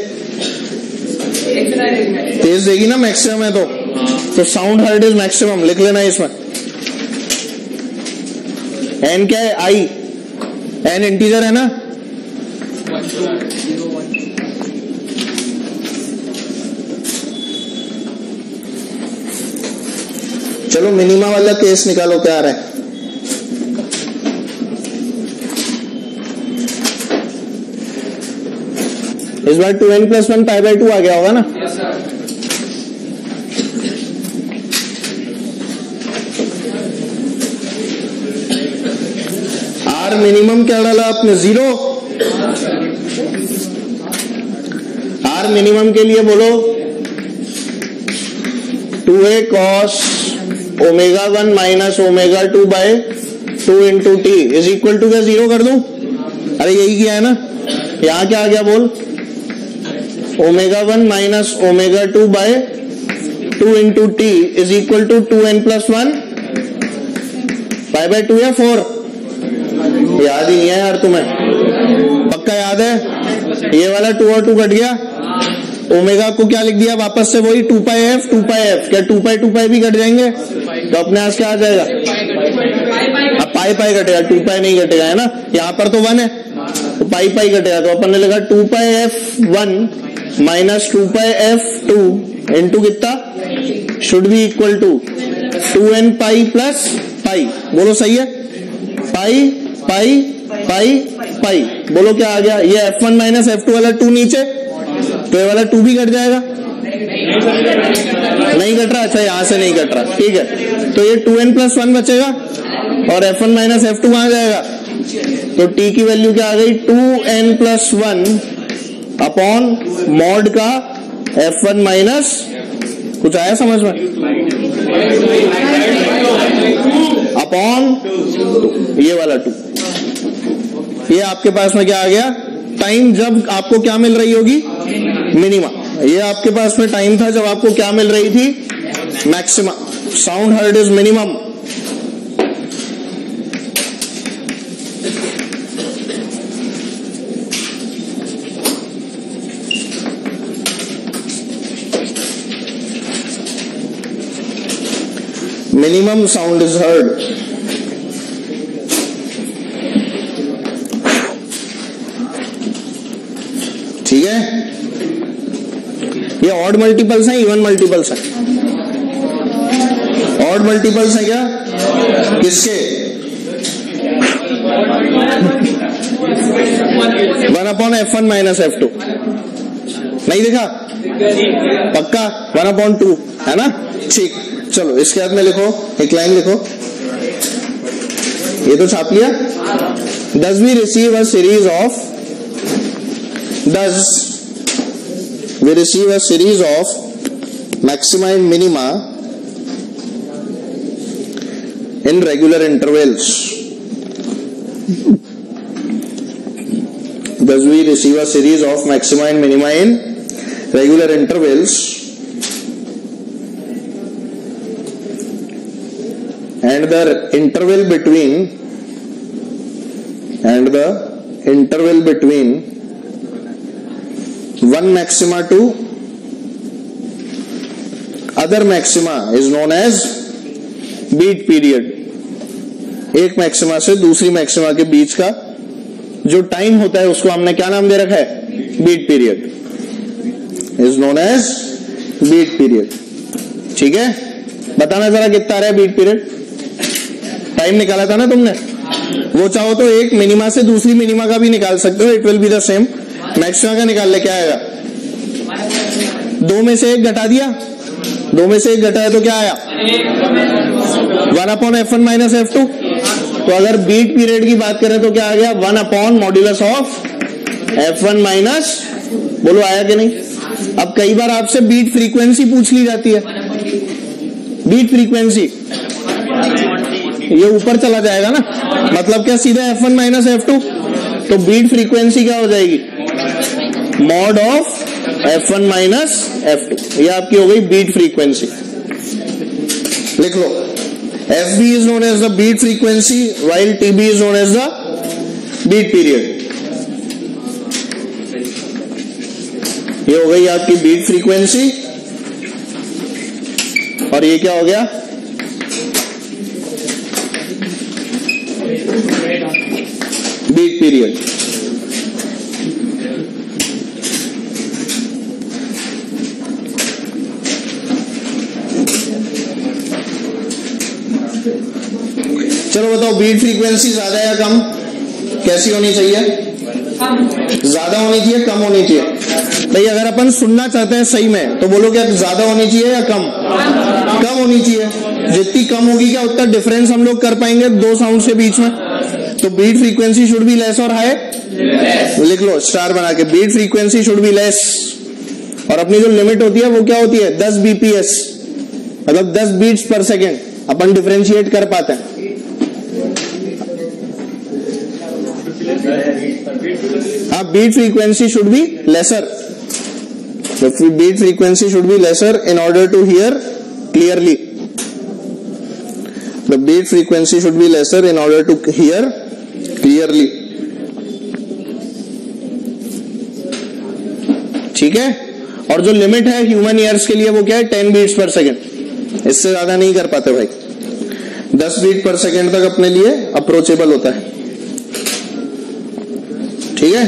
तेज देगी ना मैक्सिमम है तो हाँ। तो साउंड हर्ट इज मैक्सिमम लिख लेना इसमें एन क्या है आई एन इंटीजर है ना चलो मिनिमा वाला केस निकालो क्या आ रहा है इस बार two N plus one pi by two आ गया होगा ना मिनिमम क्या डाला आपने जीरो आर मिनिमम के लिए बोलो two A cos omega one minus omega two by two into T is equal to क्या जीरो कर दू अरे यही किया है ना यहां क्या आ गया बोल omega one minus omega two by two into T is equal to two N plus one five by two या फोर याद ही नहीं है यार तुम्हें पक्का याद है ये वाला टू और टू कट गया ओमेगा को क्या लिख दिया वापस से वही two pi F two pi F क्या टू पाई टू पाई भी कट जाएंगे तो अपने आज क्या आ जाएगा अब पाई पाई कटेगा टू पाई नहीं कटेगा है ना यहाँ पर तो वन है तो पाई पाई कटेगा तो अपन ने लिखा two pi F one minus two pi F two into कितना should be equal to two N pi plus pi बोलो सही है पाई पाई पाई पाई बोलो क्या आ गया ये F one minus F two वाला टू नीचे तो ये वाला टू भी कट जाएगा नहीं कट रहा अच्छा यहां से नहीं कट रहा ठीक है तो ये टू एन प्लस वन बचेगा और F one minus F two कहां जाएगा तो टी की वैल्यू क्या आ गई two N plus one upon mod का एफ वन माइनस कुछ आया समझ में अपॉन ये वाला टू ये आपके पास में क्या आ गया टाइम जब आपको क्या मिल रही होगी मिनिमा ये आपके पास में टाइम था जब आपको क्या मिल रही थी maximum sound heard is minimum minimum sound is heard ये ऑड मल्टीपल्स हैं इवन मल्टीपल्स हैं ऑड मल्टीपल्स हैं क्या किसके one upon F one minus F two नहीं देखा पक्का वन अपॉन टू है ना ठीक चलो इसके बाद में लिखो एक लाइन लिखो ये तो छाप लिया does we receive a series of does we receive a series of maxima and minima in regular intervals. Thus we receive a series of maxima and minima in regular intervals. and the interval between and the interval between one maxima two other maxima is known as beat period एक maxima से दूसरी maxima के बीच का जो time होता है उसको हमने क्या नाम दे रखा है beat period is known as beat period ठीक है बताना जरा कितना आ रहा है बीट पीरियड टाइम निकाला था ना तुमने वो चाहो तो एक मिनिमा से दूसरी मिनिमा का भी निकाल सकते हो it will be the same maxima का निकाल ले क्या आएगा दो में से एक घटा दिया दो में से एक घटाया तो क्या आया one upon F one minus F two तो अगर बीट पीरियड की बात करें तो क्या आ गया one upon modulus of F one minus बोलो आया कि नहीं अब कई बार आपसे बीट फ्रीक्वेंसी पूछ ली जाती है बीट फ्रीक्वेंसी ये ऊपर चला जाएगा ना मतलब क्या सीधा F one minus F two तो बीट फ्रीक्वेंसी क्या हो जाएगी mod of F one minus F two यह आपकी हो गई बीट फ्रीक्वेंसी लिख लो F B is known as the beat frequency while T B is known as the beat period ये हो गई आपकी बीट फ्रीक्वेंसी और ये क्या हो गया बीट पीरियड चलो बताओ बीट फ्रीक्वेंसी ज्यादा या कम कैसी होनी चाहिए ज्यादा होनी चाहिए कम होनी चाहिए भाई अगर अपन सुनना चाहते हैं सही में तो बोलो क्या ज्यादा होनी चाहिए या कम कम होनी चाहिए जितनी कम होगी क्या उतना डिफरेंस हम लोग कर पाएंगे दो साउंड के बीच में तो beat frequency should be less और हाई लिख लो स्टार बना के beat frequency should be less और अपनी जो लिमिट होती है वो क्या होती है दस बीपीएस मतलब दस बीट्स पर सेकेंड अपन डिफ्रेंशिएट कर पाते हैं अब beat frequency should be lesser beat frequency should be lesser in order to hear clearly the beat frequency should be lesser in order to hear clearly ठीक है और जो लिमिट है ह्यूमन ईयर्स के लिए वो क्या है टेन बीट्स पर सेकेंड इससे ज्यादा नहीं कर पाते भाई दस बीट पर सेकेंड तक अपने लिए अप्रोचेबल होता है ठीक है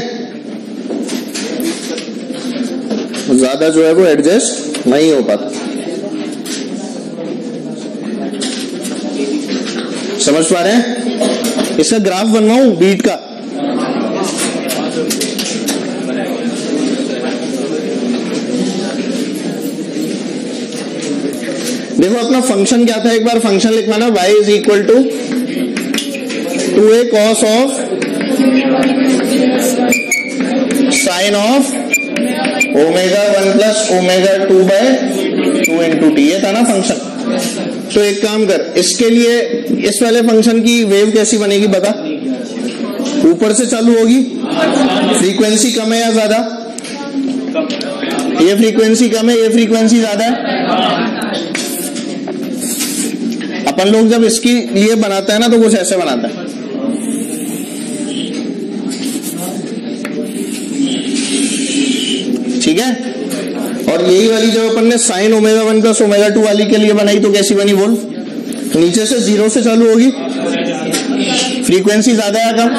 ज्यादा जो है वो एडजस्ट नहीं हो पाता समझ पा रहे हैं इसका ग्राफ बनवाऊं बीट का देखो अपना फंक्शन क्या था एक बार फंक्शन लिखवाना y is equal to two A cos of sine of omega one plus omega two by two into T ये था ना फंक्शन तो एक काम कर इसके लिए इस वाले फंक्शन की वेव कैसी बनेगी बता ऊपर से चालू होगी फ्रीक्वेंसी कम है या ज्यादा ये फ्रीक्वेंसी कम है ये फ्रीक्वेंसी ज्यादा है अपन लोग जब इसके लिए बनाते हैं ना तो कुछ ऐसे बनाता है और यही वाली जब अपन ने sine omega one plus omega two वाली के लिए बनाई तो कैसी बनी बोल नीचे से जीरो से चालू होगी फ्रीक्वेंसी ज्यादा है कम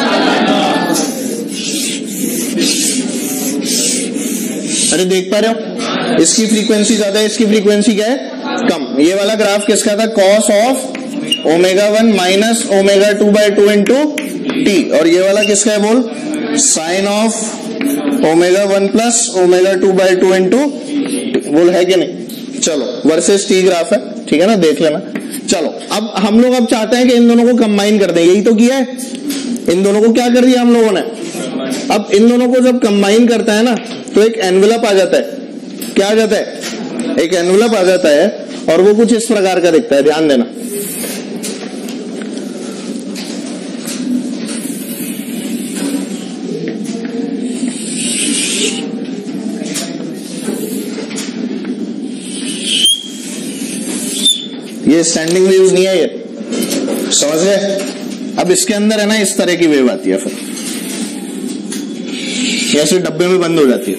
अरे देख पा रहे हो इसकी फ्रीक्वेंसी ज्यादा है इसकी फ्रीक्वेंसी क्या है कम ये वाला ग्राफ किसका था cos of omega one minus omega two by two into T और ये वाला किसका है बोल sine of omega one plus omega two by two into वो है कि नहीं चलो वर्सेस टी ग्राफ है ठीक है ना देख लेना चलो अब हम लोग अब चाहते हैं कि इन दोनों को कंबाइन कर दें यही तो किया है इन दोनों को क्या कर दिया हम लोगों ने अब इन दोनों को जब कंबाइन करता है ना तो एक एनवलप आ जाता है क्या आ जाता है एक एनवलप आ जाता है और वो कुछ इस प्रकार का दिखता है ध्यान देना ये स्टैंडिंग वेव नहीं है ये समझ गए अब इसके अंदर है ना इस तरह की वेव आती है फिर ऐसे डब्बे में बंद हो जाती है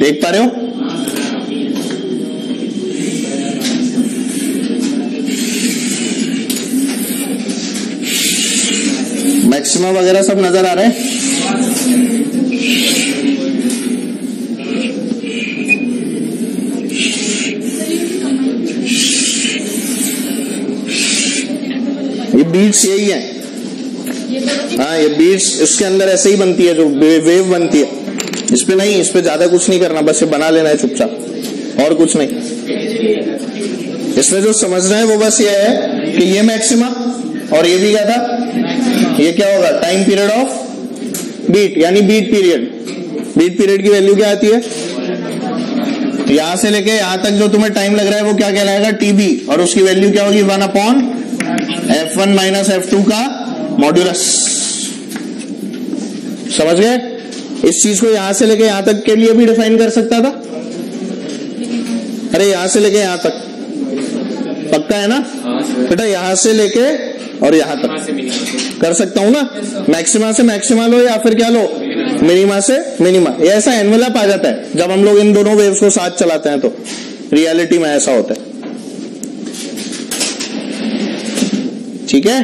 देख पा रहे हो मैक्सिमम वगैरह सब नजर आ रहे हैं बीड्स यही है हाँ ये बीड्स इसके अंदर ऐसे ही बनती है जो वेव बनती है इस पे नहीं इस पे ज्यादा कुछ नहीं करना बस ये बना लेना है चुपचाप और कुछ नहीं इसमें जो समझ रहे हैं वो बस ये है कि ये मैक्सिमा और ये भी क्या था ये क्या होगा टाइम पीरियड ऑफ बीट यानी बीट पीरियड बीट पीरियड की वैल्यू क्या आती है यहां से लेके यहां तक जो तुम्हें टाइम लग रहा है वो क्या कहलाएगा टीबी और उसकी वैल्यू क्या होगी one upon F one minus F two का मॉड्यूलस समझ गए इस चीज को यहां से लेके यहां तक के लिए भी डिफाइन कर सकता था अरे यहां से लेके यहां तक पक्का है ना बेटा यहां से लेके और यहां तक कर सकता हूं ना मैक्सिमा से मैक्सिमा लो या फिर क्या लो मिनिमा से मिनिमा ये ऐसा एनवेलप आ जाता है जब हम लोग इन दोनों वेव्स को साथ चलाते हैं तो रियलिटी में ऐसा होता है ठीक है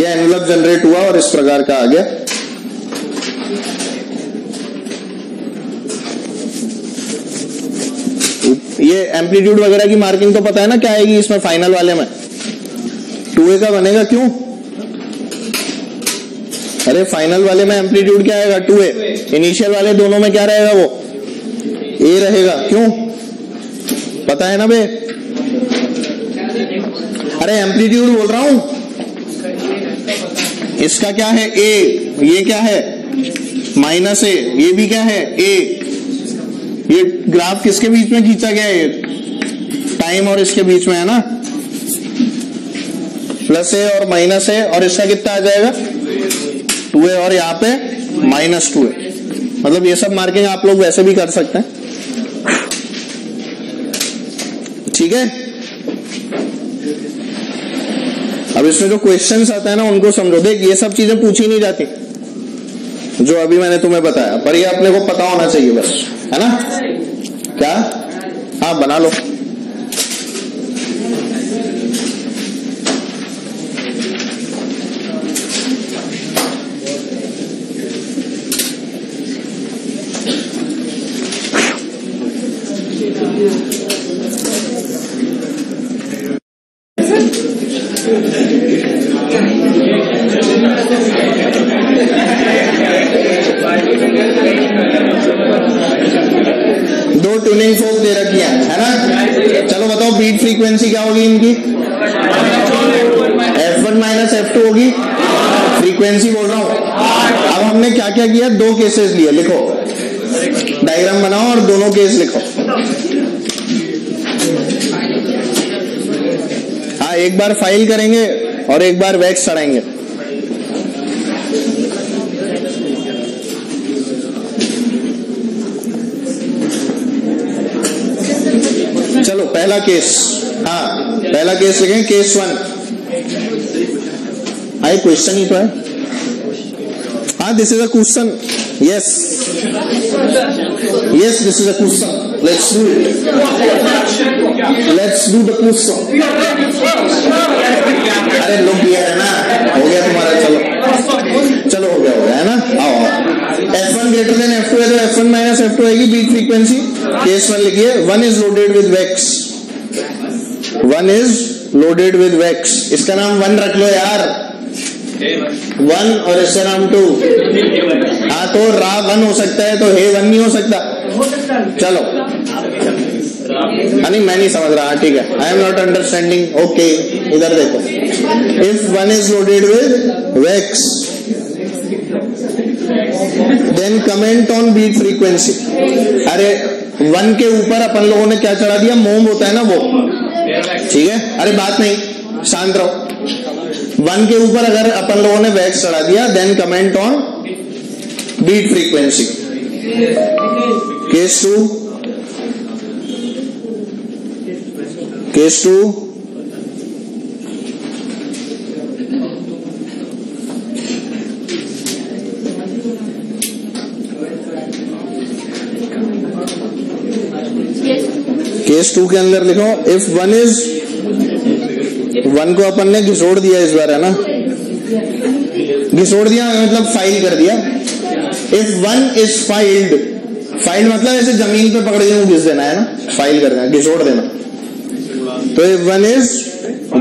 यह एनवलप जनरेट हुआ और इस प्रकार का आ गया ये एम्पलीट्यूड वगैरह की मार्किंग तो पता है ना क्या आएगी इसमें फाइनल वाले में टू ए का बनेगा क्यों अरे फाइनल वाले में एम्पलीट्यूड क्या आएगा टू ए इनिशियल वाले दोनों में क्या रहेगा वो ए रहेगा क्यों पता है ना बे अरे एम्पलीट्यूड बोल रहा हूं इसका क्या है ए ये क्या है माइनस ए ये भी क्या है ए ये ग्राफ किसके बीच में खींचा गया है टाइम और इसके बीच में है ना प्लस ए और माइनस ए और इसका कितना आ जाएगा टू ए और यहां पे माइनस टू ए मतलब ये सब मार्किंग आप लोग वैसे भी कर सकते हैं ठीक है अब इसमें जो क्वेश्चन आता है ना उनको समझो देख ये सब चीजें पूछी नहीं जाती जो अभी मैंने तुम्हें बताया पर ये अपने को पता होना चाहिए बस है ना क्या हाँ बना लो केसेस लिए लिखो डायग्राम बनाओ और दोनों केस लिखो हाँ एक बार फाइल करेंगे और एक बार वैक्स चढ़ाएंगे चलो पहला केस हाँ पहला केस लिखें केस वन आई हाँ, क्वेश्चन ही तो है हाँ this is a question Yes. Yes, this is a kusa. Let's do it. Let's do the kusa. अरे लोग दिया है ना हो गया तुम्हारा चलो चलो हो गया हो गया है ना आओ F one greater than F two है तो F one minus F two आएगी बीट फ्रीक्वेंसी केस वन लिखिए one is loaded with wax one is loaded with wax इसका नाम वन रख लो यार वन और इसका नाम टू हाँ तो रा वन हो सकता है तो हे वन नहीं हो सकता चलो हाँ, नहीं मैं नहीं समझ रहा ठीक है I am not understanding okay इधर देखो if one is loaded with wax then comment on beat frequency अरे वन के ऊपर अपन लोगों ने क्या चढ़ा दिया मोम होता है ना वो ठीक है अरे बात नहीं शांत रहो वन के ऊपर अगर अपन लोगों ने वैक्स चढ़ा दिया then comment on beat frequency case two case two case two के अंदर लिखो इफ वन इज वन को अपन ने घिसोड़ दिया इस बार है ना घिसोड़ दिया मतलब फाइल कर दिया if one is filed file मतलब ऐसे जमीन पे पकड़ के घिस देना है ना फाइल कर देना घिसोड़ देना तो इफ वन इज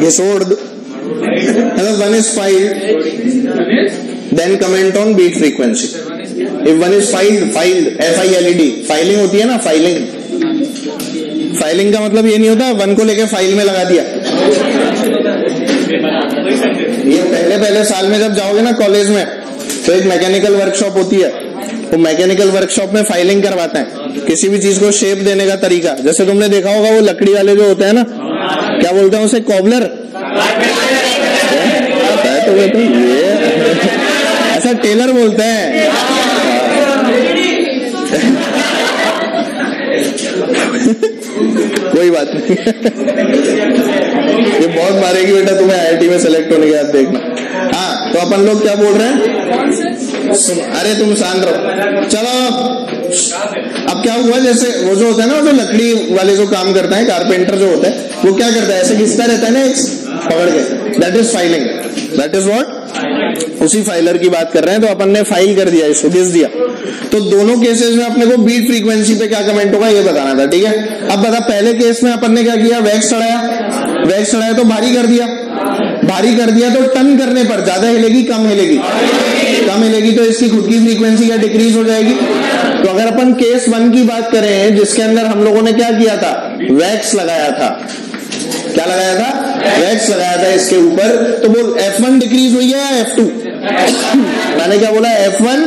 घिसोड़ मतलब one is filed then comment on beat frequency if one is filed filed F I L E D filing होती है ना फाइलिंग फाइलिंग का मतलब ये नहीं होता वन को लेके फाइल में लगा दिया ये पहले पहले साल में जब जाओगे ना कॉलेज में तो एक मैकेनिकल वर्कशॉप होती है वो तो मैकेनिकल वर्कशॉप में फाइलिंग करवाते हैं किसी भी चीज को शेप देने का तरीका जैसे तुमने देखा होगा वो लकड़ी वाले जो होते हैं ना क्या बोलते हैं उसे कॉबलर तो, तो ये ऐसा अच्छा, टेलर बोलते हैं कोई बात नहीं ये बहुत मारेगी बेटा तुम्हें आईआईटी में सेलेक्ट होने के बाद देखना हाँ तो अपन लोग क्या बोल रहे हैं अरे तुम शांत रहो चलो अब क्या हुआ जैसे वो जो होता है ना जो लकड़ी वाले जो काम करता है कारपेंटर जो होता है वो क्या करता है ऐसे घिसता रहता है ना एक पकड़ के that is filing that is what उसी फाइलर की बात कर रहे हैं तो अपन ने फाइल कर दिया इसको घिस दिया तो दोनों केसेस में अपने को बीट फ्रीक्वेंसी पे क्या कमेंट होगा ये बताना था ठीक है अब बता पहले केस में अपन ने क्या किया वैक्स चढ़ाया वैक्स चढ़ाया तो भारी कर दिया भारी कर दिया तो टन करने पर ज्यादा हिलेगी कम हिलेगी कम हिलेगी तो इसकी खुद की फ्रीक्वेंसी क्या डिक्रीज हो जाएगी तो अगर अपन केस वन की बात करें जिसके अंदर हम लोगों ने क्या किया था वैक्स लगाया था क्या लगाया था वैक्स लगाया था इसके ऊपर तो बोल एफ वन डिक्रीज हुई है या एफ टू मैंने क्या बोला F one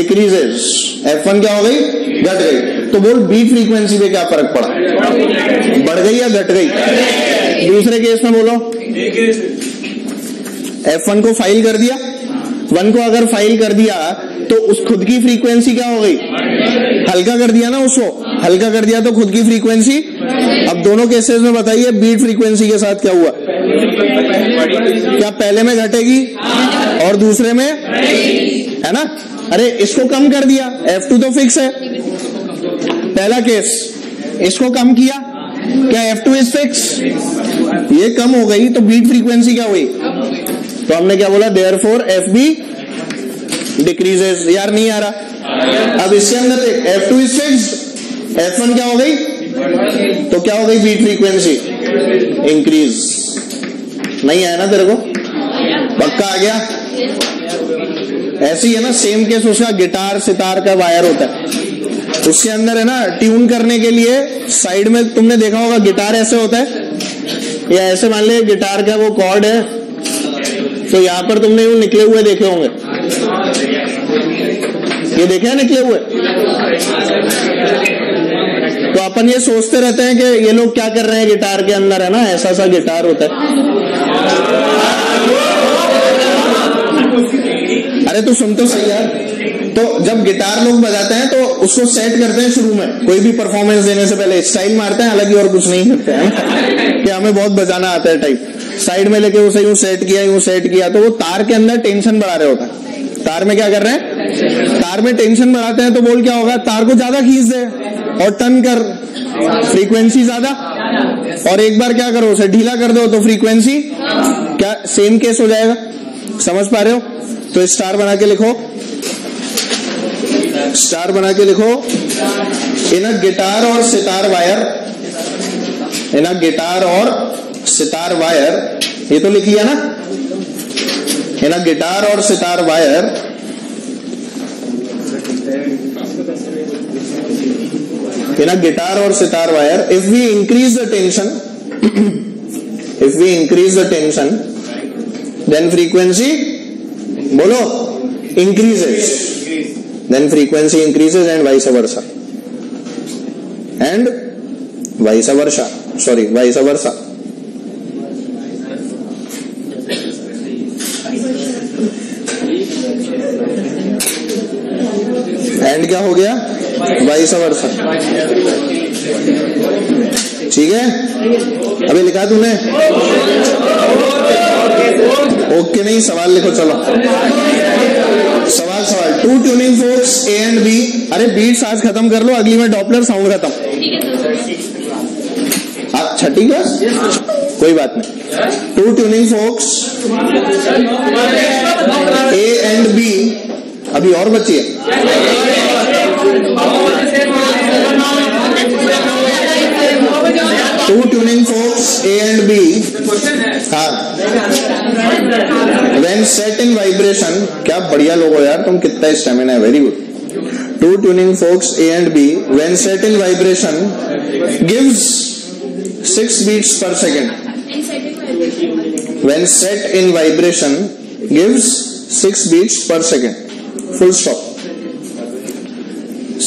decreases F one क्या हो गई घट गई तो बोल बी फ्रीक्वेंसी पे क्या फर्क पड़ा बढ़ गई या घट गई दूसरे केस में बोलो एफ वन को फाइल कर दिया वन को अगर फाइल कर दिया तो उस खुद की फ्रीक्वेंसी क्या हो गई हल्का कर दिया ना उसको हल्का कर दिया तो खुद की फ्रीक्वेंसी अब दोनों केसेस में बताइए बीट फ्रीक्वेंसी के साथ क्या हुआ क्या पहले में घटेगी और दूसरे में है ना अरे इसको कम कर दिया एफ टू तो फिक्स है पहला केस इसको कम किया क्या एफ टू इज फिक्स ये कम हो गई तो बीट फ्रीक्वेंसी क्या हुई तो हमने क्या बोला therefore F B decreases यार नहीं आ रहा अब इसके अंदर F two is fix F one क्या हो गई तो क्या हो गई बीट फ्रीक्वेंसी इंक्रीज नहीं आया ना तेरे को पक्का आ गया ऐसी है ना सेम केस उसका गिटार सितार का वायर होता है उसके अंदर है ना ट्यून करने के लिए साइड में तुमने देखा होगा गिटार ऐसे होता है या ऐसे मान ले गिटार का वो कॉर्ड है तो यहाँ पर तुमने यू निकले हुए देखे होंगे ये देखे हैं निकले हुए तो अपन ये सोचते रहते हैं कि ये लोग क्या कर रहे हैं गिटार के अंदर है ना ऐसा सा गिटार होता है अरे तो सुन तो सही यार तो जब गिटार लोग बजाते हैं तो उसको सेट करते हैं शुरू में कोई भी परफॉर्मेंस देने से पहले स्टाइल मारते हैं अलग ही और कुछ नहीं करते हैं कि हमें बहुत बजाना आता है टाइप साइड में लेके उसे यूं सेट किया यूं सेट किया तो वो तार के अंदर टेंशन बढ़ा रहे होता है तार में क्या कर रहे हैं तार में टेंशन बढ़ाते हैं तो बोल क्या होगा तार को ज्यादा खींच दे और टर्न कर फ्रीक्वेंसी ज्यादा और एक बार क्या करो उसे ढीला कर दो तो फ्रीक्वेंसी क्या सेम केस हो जाएगा समझ पा रहे हो तो स्टार बना के लिखो स्टार बना के लिखो इन गिटार और सितार वायर इन गिटार और सितार वायर ये तो लिख लिया ना है ना गिटार और सितार वायर है ना गिटार और sitar wire if we increase the tension if we increase the tension then frequency बोलो increases then frequency increases and vice versa and vice versa sorry vice versa हो गया वाइस वर्षा ठीक है अभी लिखा तूने ओके नहीं सवाल लिखो चलो सवाल सवाल two tuning forks A and B अरे बीट्स आज खत्म कर लो अगली में डॉपलर साउंड खत्म आप हाँ, छठी क्लास कोई बात नहीं two tuning forks A and B अभी और बची है two tuning forks A and B हाँ वेन सेट इन वाइब्रेशन क्या बढ़िया लोग हो यार तुम कितना स्टेमिना है very good two tuning forks A and B when set in vibration gives six beats per second when set in vibration gives six beats per second full stop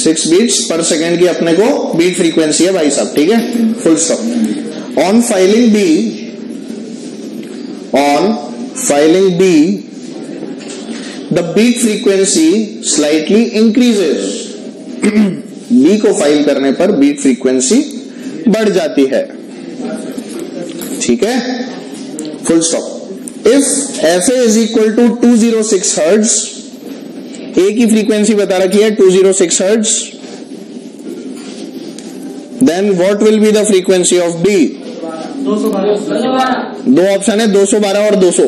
six beats per second की अपने को beat frequency है भाई साहब ठीक है full stop on filing B on filing B the beat frequency slightly increases B को file करने पर बीट फ्रीक्वेंसी बढ़ जाती है ठीक है full stop if F A is equal to two zero six hertz एक ही फ्रीक्वेंसी बता रखी है two zero six hertz then what will be the frequency of B दो ऑप्शन है दो सौ बारह और दो सौ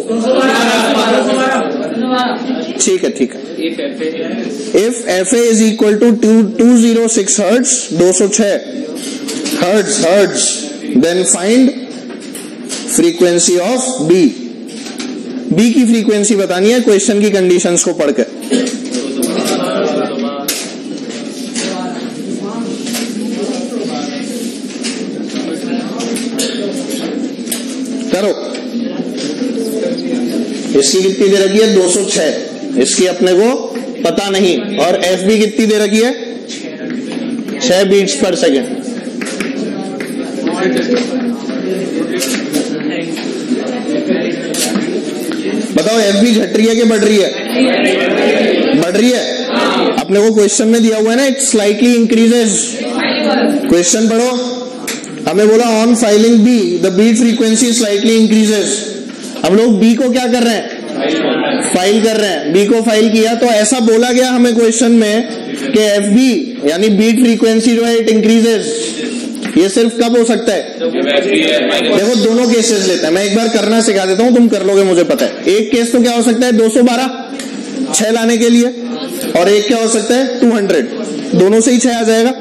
ठीक है ठीक है if F A is equal to two two zero six hertz दो सौ छह hertz then find frequency of B B की फ्रीक्वेंसी बतानी है क्वेश्चन की कंडीशंस को पढ़कर करो इसकी कितनी दे रखी है 206 इसकी अपने को पता नहीं और एफ बी कितनी दे रखी है छह बीट्स पर सेकेंड बताओ एफ बी घट रही है कि बढ़ रही है बढ़ रही है अपने को क्वेश्चन में दिया हुआ है ना इट्स स्लाइटली इंक्रीजेस क्वेश्चन पढ़ो हमें बोला on filing B the beat frequency slightly increases हम लोग बी को क्या कर रहे हैं फाइल कर रहे हैं बी को फाइल किया तो ऐसा बोला गया हमें क्वेश्चन में कि एफ बी यानी बीट फ्रीक्वेंसी जो है इट इंक्रीजेस ये सिर्फ कब हो सकता है देखो दोनों केसेस लेते हैं मैं एक बार करना सिखा देता हूं तुम कर लोगे मुझे पता है एक केस तो क्या हो सकता है दो सौ बारह छह लाने के लिए और एक क्या हो सकता है टू हंड्रेड दोनों से ही छह आ जाएगा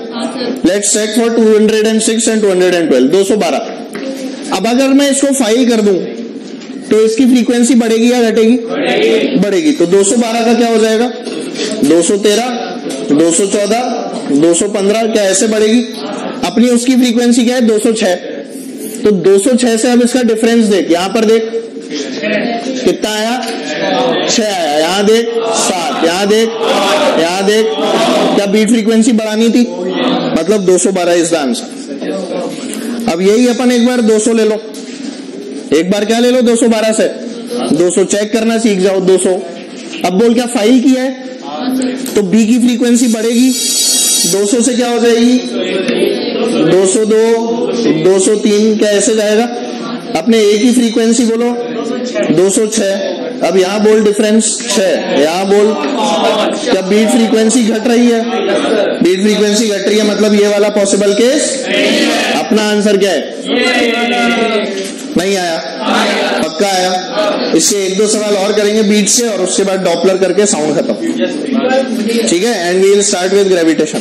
let's check for two hundred and six and and two hundred twelve दो सौ बारह अब अगर मैं इसको फाइल कर दूं तो इसकी फ्रीक्वेंसी बढ़ेगी या घटेगी बढ़ेगी।, बढ़ेगी तो बारह का क्या हो जाएगा दो दो सौ सौ तेरह चौदह दो सौ पंद्रह क्या ऐसे बढ़ेगी अपनी उसकी फ्रीक्वेंसी क्या है दो सौ छह तो दो सौ छह से अब इसका डिफरेंस देख यहां पर देख कितना आया छह आया यहां देख याद एक याद एक क्या बीट फ्रीक्वेंसी बढ़ानी थी मतलब 212 सौ इज द आंसर अब यही अपन एक बार 200 ले लो एक बार क्या ले लो 212 से 200 चेक करना सीख जाओ 200 अब बोल क्या फाइल किया है तो बी की फ्रीक्वेंसी बढ़ेगी 200 से क्या हो जाएगी 202 203 क्या ऐसे जाएगा अपने ए की फ्रीक्वेंसी बोलो 206 अब यहाँ बोल डिफरेंस छह यहाँ बोल क्या बीट फ्रीक्वेंसी घट रही है बीट फ्रीक्वेंसी घट रही है मतलब ये वाला पॉसिबल केस अपना आंसर क्या है नहीं आया पक्का आया इससे एक दो सवाल और करेंगे बीट से और उसके बाद डॉपलर करके साउंड खत्म ठीक है and we'll start with gravitation